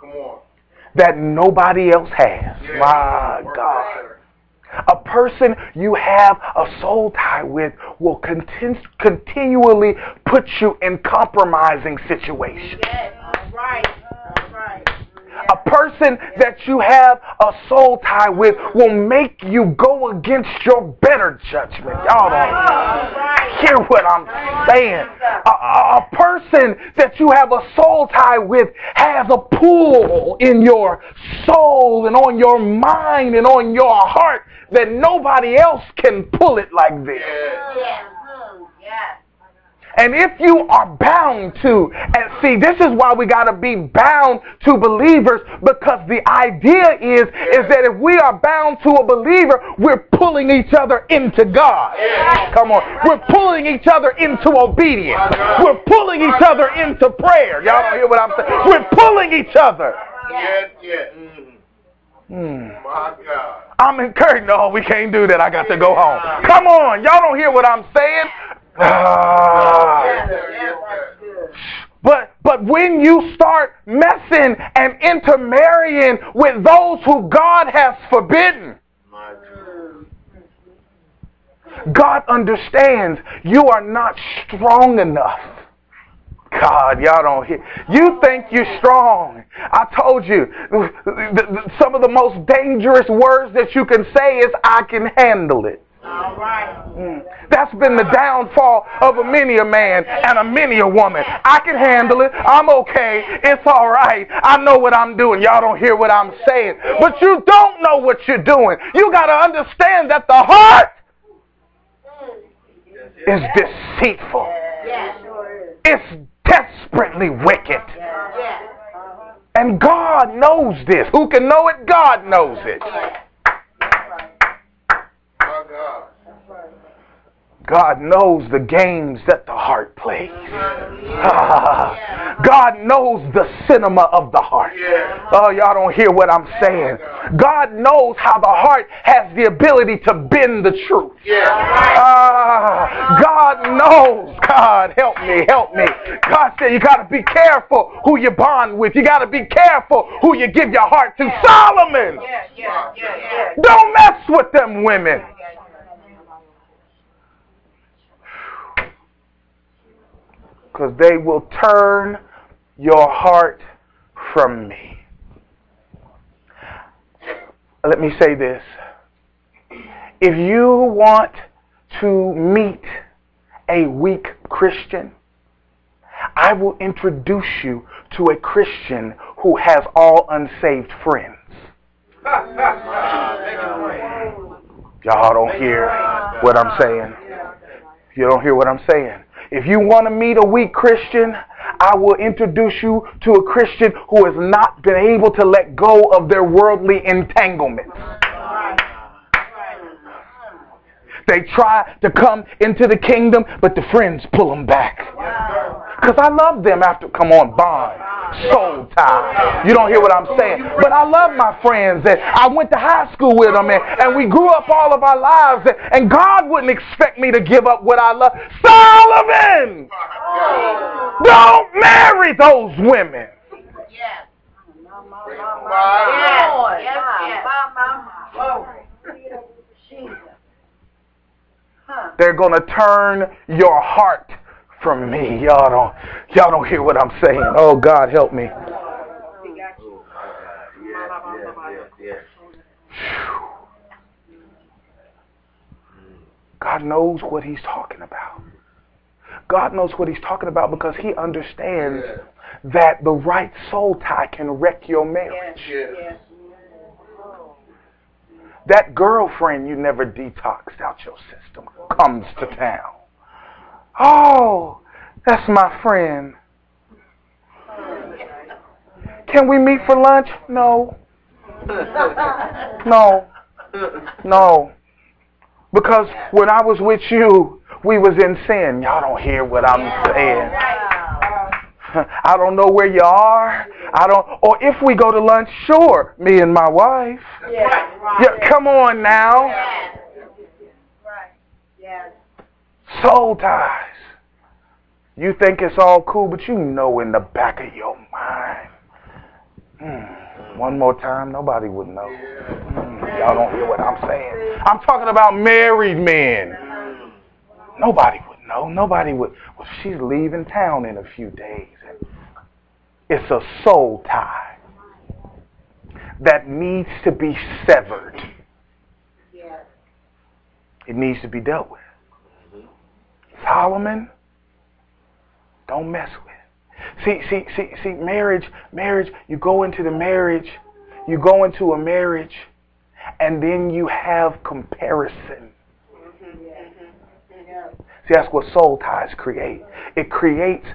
Come on. that nobody else has. Yes. My God. A person you have a soul tie with will contin- continually put you in compromising situations. Yes. All right. All right. A person that you have a soul tie with will make you go against your better judgment. Y'all don't hear what I'm saying. A, a, a person that you have a soul tie with has a pull in your soul and on your mind and on your heart that nobody else can pull it like this. Yes. Yeah. Yeah. And if you are bound to, and see, this is why we got to be bound to believers because the idea is, is that if we are bound to a believer, we're pulling each other into God. Come on. We're pulling each other into obedience. We're pulling each other into prayer. Y'all don't hear what I'm saying? We're pulling each other. Yes, yes. Hmm. My God. I'm encouraged. No, we can't do that. I got to go home. Come on. Y'all don't hear what I'm saying? Ah. Yes, sir. Yes, sir. Good. But but when you start messing and intermarrying with those who God has forbidden. God understands you are not strong enough. God, y'all don't hear. You think you're strong. I told you, some of the most dangerous words that you can say is, I can handle it. All right. Mm. That's been the downfall of a many a man and a many a woman. I can handle it. I'm okay. It's all right. I know what I'm doing. Y'all don't hear what I'm saying. But you don't know what you're doing. You got to understand that the heart is deceitful. It's desperately wicked. And God knows this. Who can know it? God knows it. God. Knows the games that the heart plays. *laughs* God knows the cinema of the heart. Oh, y'all don't hear what I'm saying. God knows how the heart has the ability to bend the truth. Ah, God knows. God, help me, help me. God said you got to be careful who you bond with. You got to be careful who you give your heart to. Solomon, don't mess with them women. Because they will turn your heart from me. Let me say this. If you want to meet a weak Christian, I will introduce you to a Christian who has all unsaved friends. Y'all don't hear what I'm saying. You don't hear what I'm saying. If you want to meet a weak Christian, I will introduce you to a Christian who has not been able to let go of their worldly entanglements. They try to come into the kingdom, but the friends pull them back. Because I love them after, come on, bond, soul tie. You don't hear what I'm saying. But I love my friends that I went to high school with them and, and we grew up all of our lives and, and God wouldn't expect me to give up what I love. Solomon! Don't marry those women. Yes, They're going to turn your heart from me. Y'all don't, y'all don't hear what I'm saying. Oh, God, help me. God knows what he's talking about. God knows what he's talking about because he understands that the right soul tie can wreck your marriage. Yeah. That girlfriend you never detoxed out your system comes to town. Oh, that's my friend. Can we meet for lunch? No. *laughs* No. No. Because when I was with you, we was in sin. Y'all don't hear what I'm saying. *laughs* I don't know where you are. I don't or if we go to lunch, sure, me and my wife. Yeah, come on now. Soul ties. You think it's all cool, but you know in the back of your mind. Hmm, one more time, nobody would know. Hmm, y'all don't hear what I'm saying. I'm talking about married men. Nobody would know. Nobody would. Well, she's leaving town in a few days. It's a soul tie that needs to be severed. It needs to be dealt with. Solomon, don't mess with. See, see, see, see, marriage, marriage, you go into the marriage, you go into a marriage, and then you have comparison. See, that's what soul ties create. It creates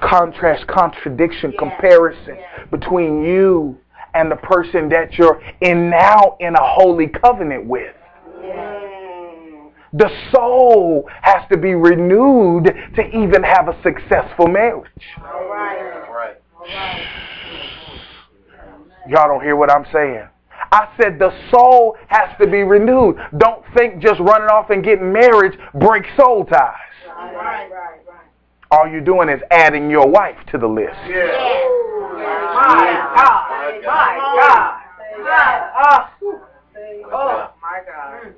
contrast, contradiction, comparison between you and the person that you're in now in a holy covenant with. The soul has to be renewed to even have a successful marriage. Right. Y'all don't hear what I'm saying. I said the soul has to be renewed. Don't think just running off and getting married breaks soul ties. All you're doing is adding your wife to the list. Yeah. My God. My God. Ah. Oh, my God.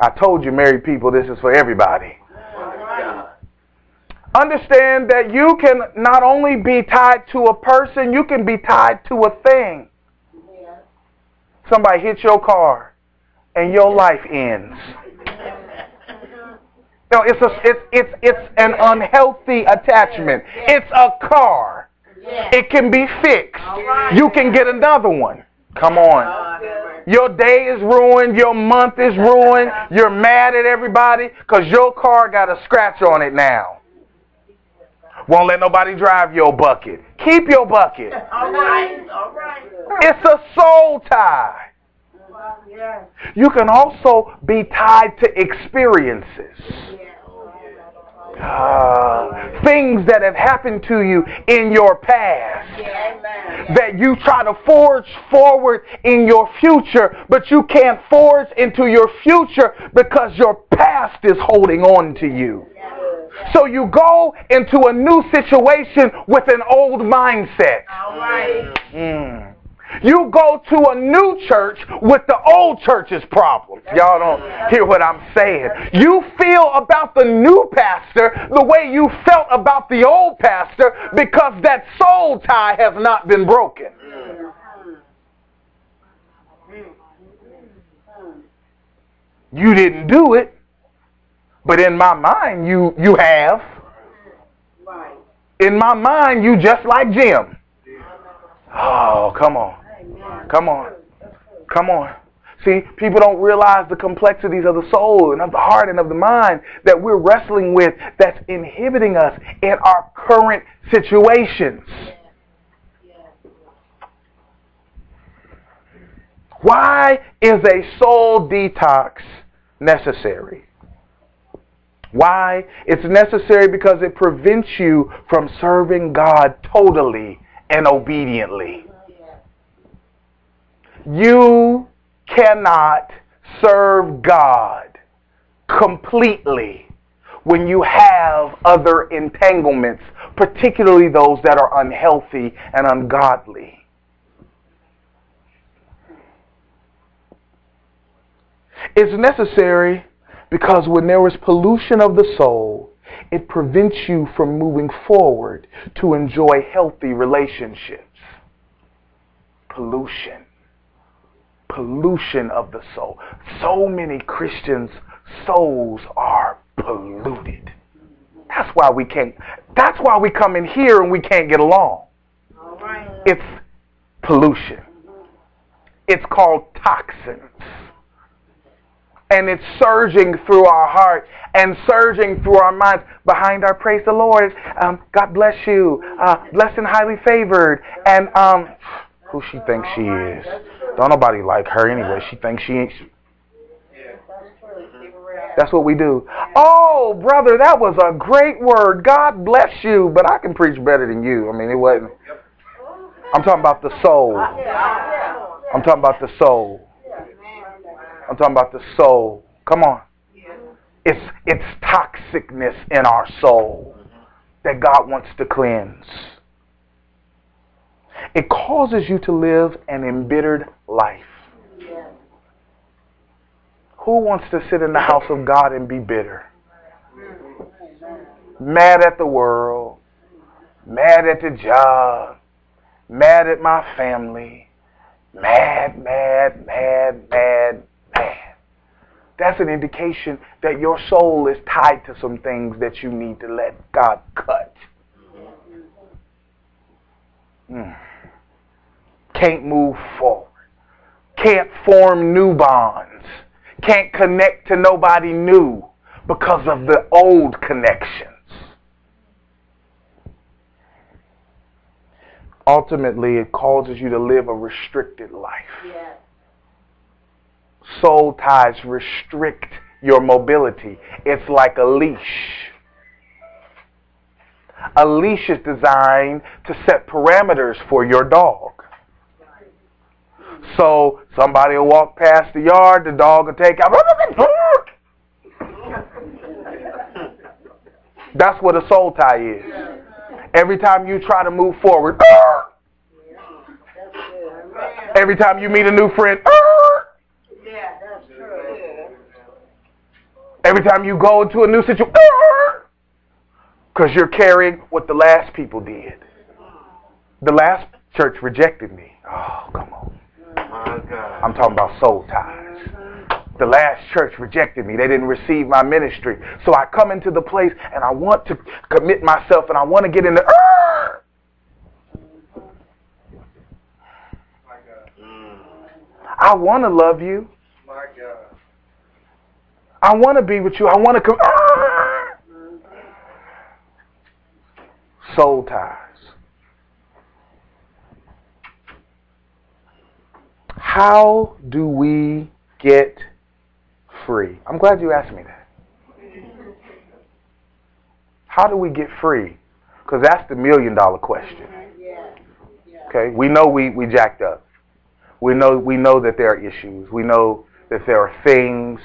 I told you, married people, this is for everybody. Understand that you can not only be tied to a person, you can be tied to a thing. Somebody hits your car. and your life ends. No, it's a it's it's it's an unhealthy attachment. It's a car. It can be fixed. You can get another one. Come on. Your day is ruined. Your month is ruined. You're mad at everybody because your car got a scratch on it now. Won't let nobody drive your bucket. Keep your bucket. All right. All right. It's a soul tie. You can also be tied to experiences. Uh, things that have happened to you in your past that you try to forge forward in your future, but you can't forge into your future because your past is holding on to you. So you go into a new situation with an old mindset. All right. Mm. You go to a new church with the old church's problems. Y'all don't hear what I'm saying. You feel about the new pastor the way you felt about the old pastor because that soul tie has not been broken. You didn't do it, but in my mind you you have. In my mind you just like Jim. Oh, come on. Come on. Come on. See, people don't realize the complexities of the soul and of the heart and of the mind that we're wrestling with that's inhibiting us in our current situations. Why is a soul detox necessary? Why? It's necessary because it prevents you from serving God totally and obediently. You cannot serve God completely when you have other entanglements, particularly those that are unhealthy and ungodly. It's necessary because when there is pollution of the soul, it prevents you from moving forward to enjoy healthy relationships. Pollution. Pollution of the soul. So many Christians' souls are polluted. That's why we can't, that's why we come in here and we can't get along. It's pollution. It's called toxins and it's surging through our heart and surging through our minds behind our praise the Lord. Um, God bless you. Uh, blessed and highly favored. And um, who she thinks she is. Don't nobody like her anyway. She thinks she ain't. That's what we do. Oh, brother, that was a great word. God bless you, but I can preach better than you. I mean, it wasn't. I'm talking about the soul. I'm talking about the soul. I'm talking about the soul. Come on. It's it's toxicness in our soul that God wants to cleanse. It causes you to live an embittered life. Who wants to sit in the house of God and be bitter? Mad at the world, mad at the job, mad at my family, mad, mad, mad, mad, mad. That's an indication that your soul is tied to some things that you need to let God cut. Mm. Can't move forward. Can't form new bonds. Can't connect to nobody new because of the old connections. Ultimately, it causes you to live a restricted life. Yes. Soul ties restrict your mobility. It's like a leash. A leash is designed to set parameters for your dog. So somebody will walk past the yard, the dog will take out. That's what a soul tie is. Every time you try to move forward, every time you meet a new friend, every time you go into a new situation, because you're carrying what the last people did. The last church rejected me. Oh, come on. I'm talking about soul ties. the last church rejected me. They didn't receive my ministry. So I come into the place and I want to commit myself and I want to get in the. Arr! I want to love you. I want to be with you. I want to come. Soul ties. How do we get free? I'm glad you asked me that. How do we get free? Because that's the million dollar question. Okay, we know we, we jacked up. We know we know that there are issues. We know that there are things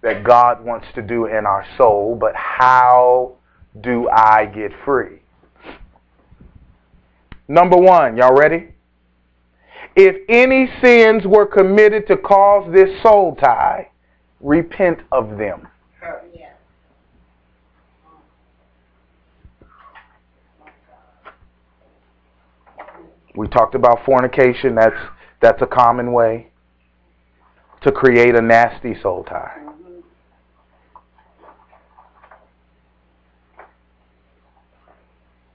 that God wants to do in our soul, but how do I get free? Number one, y'all ready? If any sins were committed to cause this soul tie, repent of them. We talked about fornication. That's that's a common way to create a nasty soul tie.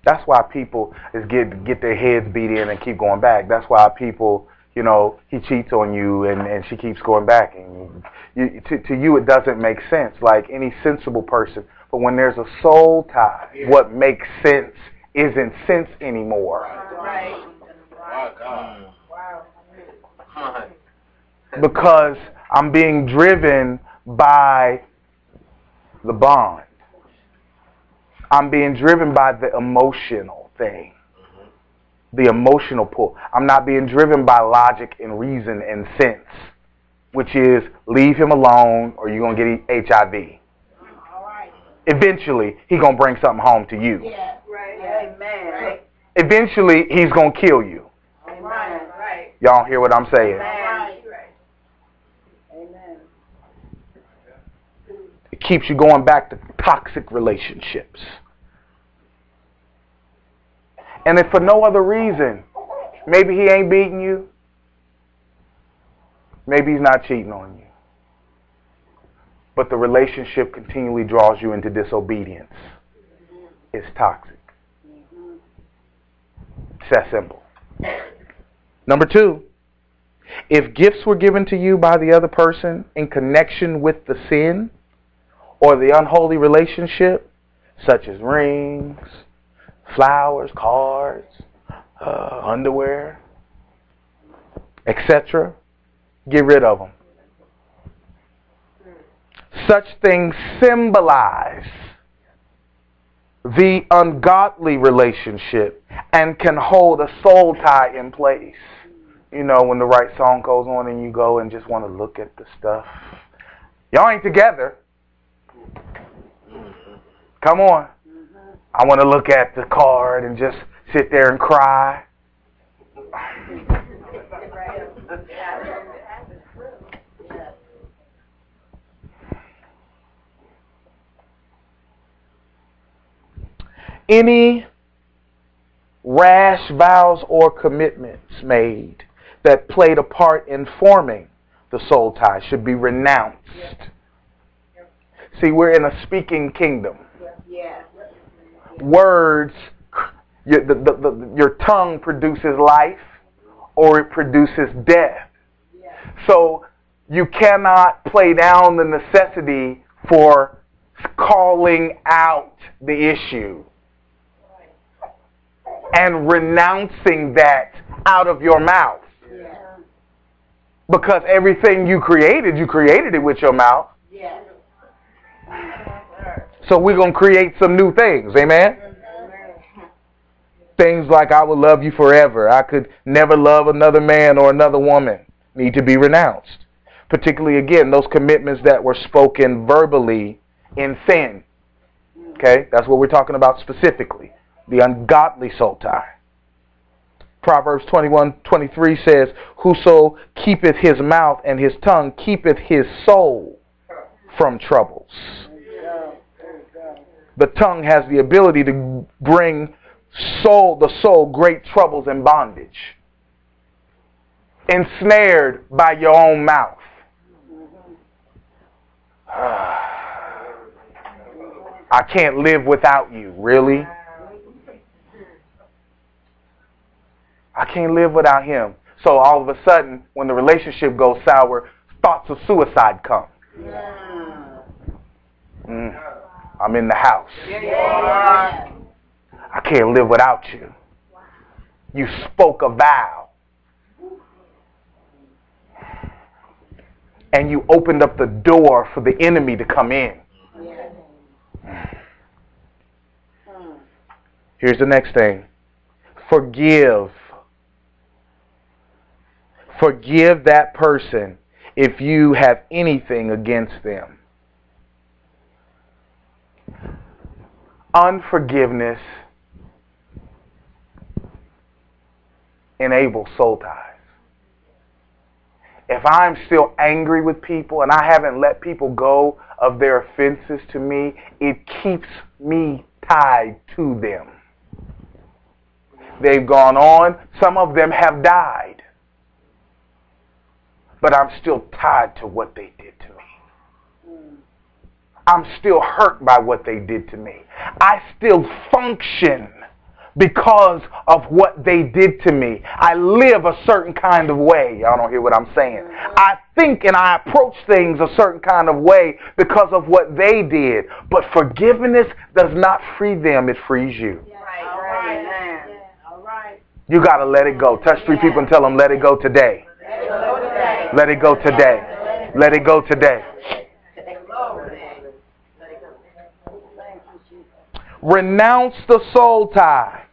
That's why people is get get their heads beat in and keep going back. That's why people, you know, he cheats on you and and she keeps going back and you, to to you it doesn't make sense like any sensible person. But when there's a soul tie, what makes sense isn't sense anymore. Right. Wow. My. because I'm being driven by the bond. I'm being driven by the emotional thing, mm-hmm. the emotional pull. I'm not being driven by logic and reason and sense, which is leave him alone or you're going to get HIV. All right. Eventually, he's going to bring something home to you. Yeah. Right. Amen. Right. Eventually, he's going to kill you. Amen. Right. Y'all hear what I'm saying? Right. Amen. It keeps you going back to toxic relationships. And if for no other reason, maybe he ain't beating you. Maybe he's not cheating on you. But the relationship continually draws you into disobedience. It's toxic. It's that simple. Number two, if gifts were given to you by the other person in connection with the sin or the unholy relationship, such as rings, flowers, cards, uh, underwear, etc., get rid of them. Such things symbolize the ungodly relationship and can hold a soul tie in place. You know, when the right song goes on and you go and just want to look at the stuff. Y'all ain't together. Come on. I want to look at the card and just sit there and cry. Any rash vows or commitments made that played a part in forming the soul tie should be renounced. See, we're in a speaking kingdom. Yeah. Words, your, the, the, the, your tongue produces life or it produces death. So you cannot play down the necessity for calling out the issue and renouncing that out of your mouth. Yeah. Because everything you created, you created it with your mouth. Yeah. So we're going to create some new things. Amen? Things like I will love you forever. I could never love another man or another woman need to be renounced. Particularly, again, those commitments that were spoken verbally in sin. Okay? That's what we're talking about specifically. The ungodly soul tie. Proverbs 21, 23 says, Whoso keepeth his mouth and his tongue keepeth his soul from troubles. The tongue has the ability to bring soul, the soul, great troubles and bondage. Ensnared by your own mouth. *sighs* I can't live without you. Really? I can't live without him. So all of a sudden, when the relationship goes sour, thoughts of suicide come. Mm. I'm in the house. I can't live without you. You spoke a vow. And you opened up the door for the enemy to come in. Here's the next thing. Forgive. Forgive that person if you have anything against them. Unforgiveness enables soul ties. If I'm still angry with people and I haven't let people go of their offenses to me, it keeps me tied to them. They've gone on. Some of them have died. But I'm still tied to what they did to me. I'm still hurt by what they did to me. I still function because of what they did to me. I live a certain kind of way. Y'all don't hear what I'm saying. I think and I approach things a certain kind of way because of what they did. But forgiveness does not free them, it frees you. You got to let it go. Touch three people and tell them, let it go today. Let it go today. Let it go today. Renounce the soul tie.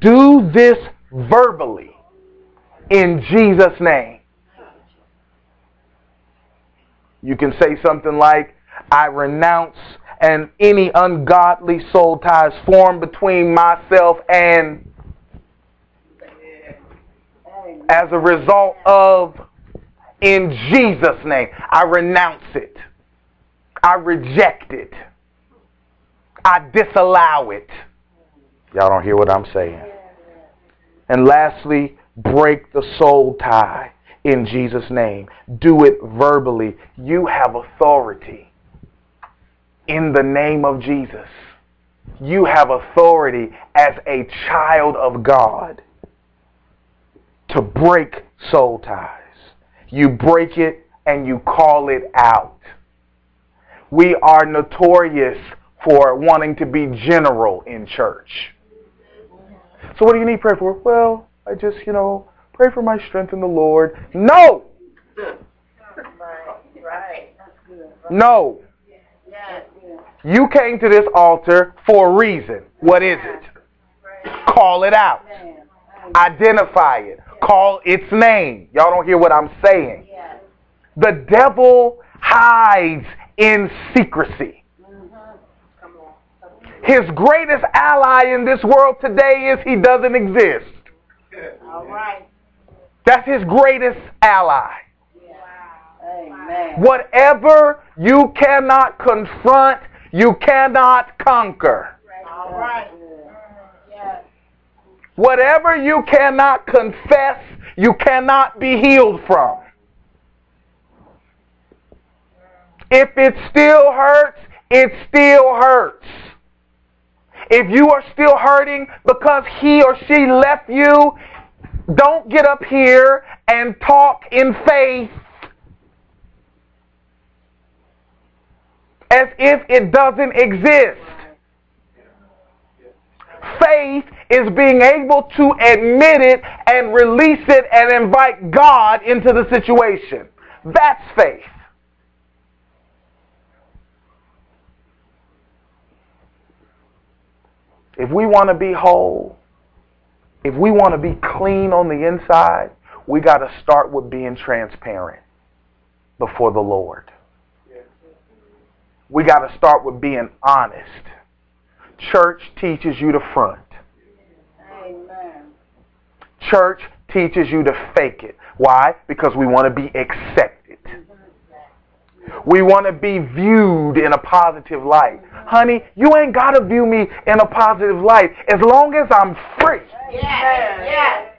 Do this verbally in Jesus' name. You can say something like, I renounce and any ungodly soul ties formed between myself and as a result of in Jesus' name. I renounce it. I reject it. I disallow it. Y'all don't hear what I'm saying. And lastly, break the soul tie in Jesus' name. Do it verbally. You have authority in the name of Jesus. You have authority as a child of God to break soul ties. You break it and you call it out. We are notorious for wanting to be general in church. So what do you need prayer for? Well, I just, you know, pray for my strength in the Lord. No! No. You came to this altar for a reason. What is it? Call it out. Identify it. Call its name. Y'all don't hear what I'm saying. The devil hides in secrecy. His greatest ally in this world today is he doesn't exist. All right. That's his greatest ally. Amen. Whatever you cannot confront, you cannot conquer. All right. Yes. Whatever you cannot confess, you cannot be healed from. If it still hurts, it still hurts. If you are still hurting because he or she left you, don't get up here and talk in faith as if it doesn't exist. Faith is being able to admit it and release it and invite God into the situation. That's faith. If we want to be whole, if we want to be clean on the inside, we got to start with being transparent before the Lord. We got to start with being honest. Church teaches you to front. Amen. Church teaches you to fake it. Why? Because we want to be accepted. We want to be viewed in a positive light. Honey, you ain't got to view me in a positive light as long as I'm free. Yes. Yes.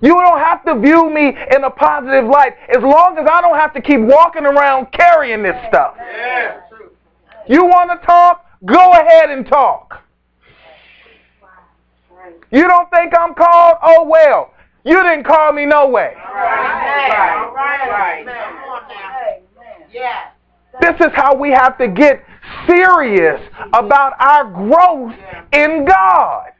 You don't have to view me in a positive light as long as I don't have to keep walking around carrying this stuff. Yeah. You want to talk? Go ahead and talk. You don't think I'm called? Oh well. You didn't call me no way. All right. All right. Come on now. This is how we have to get serious about our growth in God.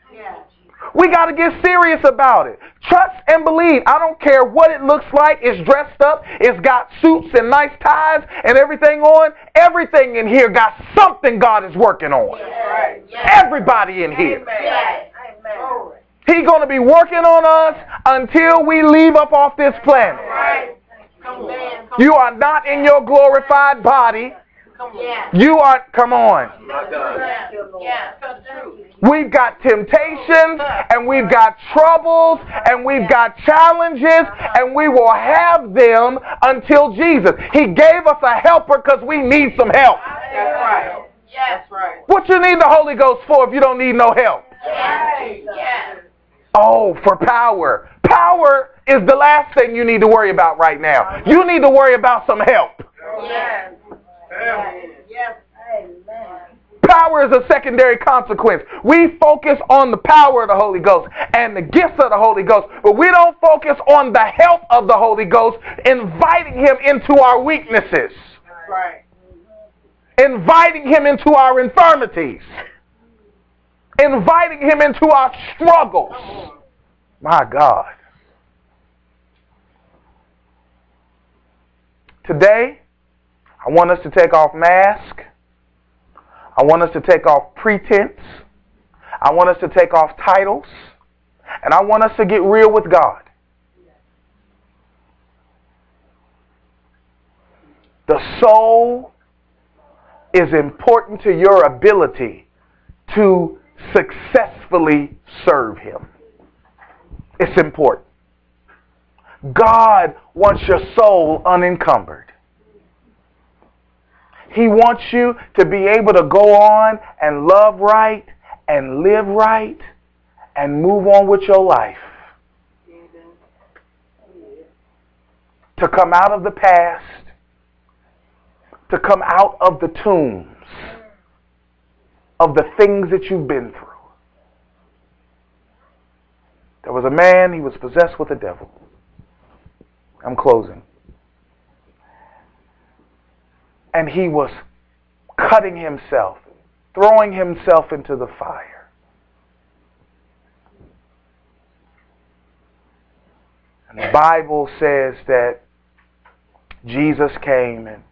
We got to get serious about it. Trust and believe. I don't care what it looks like. It's dressed up. It's got suits and nice ties and everything on. Everything in here got something God is working on. Right. Everybody in here. Yes. He's going to be working on us until we leave up off this planet. Right. You are not in your glorified body. Yeah. You are, come on. My God. Yeah. Tell the truth. We've got temptations and we've got troubles and we've got challenges and we will have them until Jesus. He gave us a helper because we need some help. That's right. Yes. Right. What you need the Holy Ghost for if you don't need no help? Yes. Yes. Oh, for power. Power is the last thing you need to worry about right now. You need to worry about some help. Yes. Yes. Amen. Power is a secondary consequence. We focus on the power of the Holy Ghost and the gifts of the Holy Ghost, but we don't focus on the help of the Holy Ghost, inviting Him into our weaknesses, right. inviting Him into our infirmities, inviting Him into our struggles. My God. Today, I want us to take off mask. I want us to take off pretense. I want us to take off titles. And I want us to get real with God. The soul is important to your ability to successfully serve Him. It's important. God wants your soul unencumbered. He wants you to be able to go on and love right and live right and move on with your life. To come out of the past, to come out of the tombs of the things that you've been through. There was a man, he was possessed with a devil. I'm closing. And he was cutting himself, throwing himself into the fire. And the Bible says that Jesus came and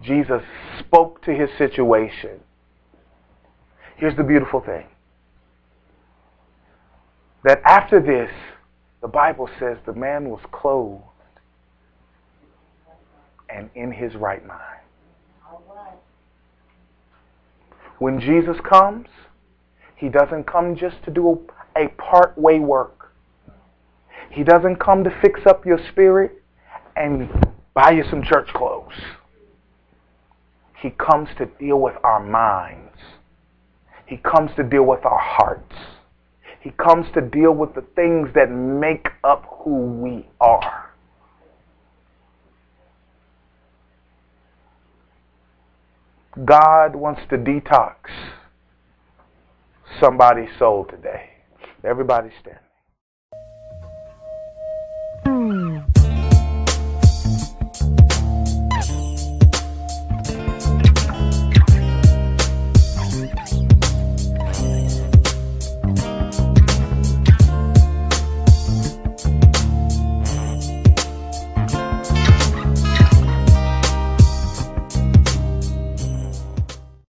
Jesus spoke to his situation. Here's the beautiful thing. That after this, the Bible says the man was clothed and in his right mind. When Jesus comes, he doesn't come just to do a part-way work. He doesn't come to fix up your spirit and buy you some church clothes. He comes to deal with our minds. He comes to deal with our hearts. He comes to deal with the things that make up who we are. God wants to detox somebody's soul today. Everybody stand.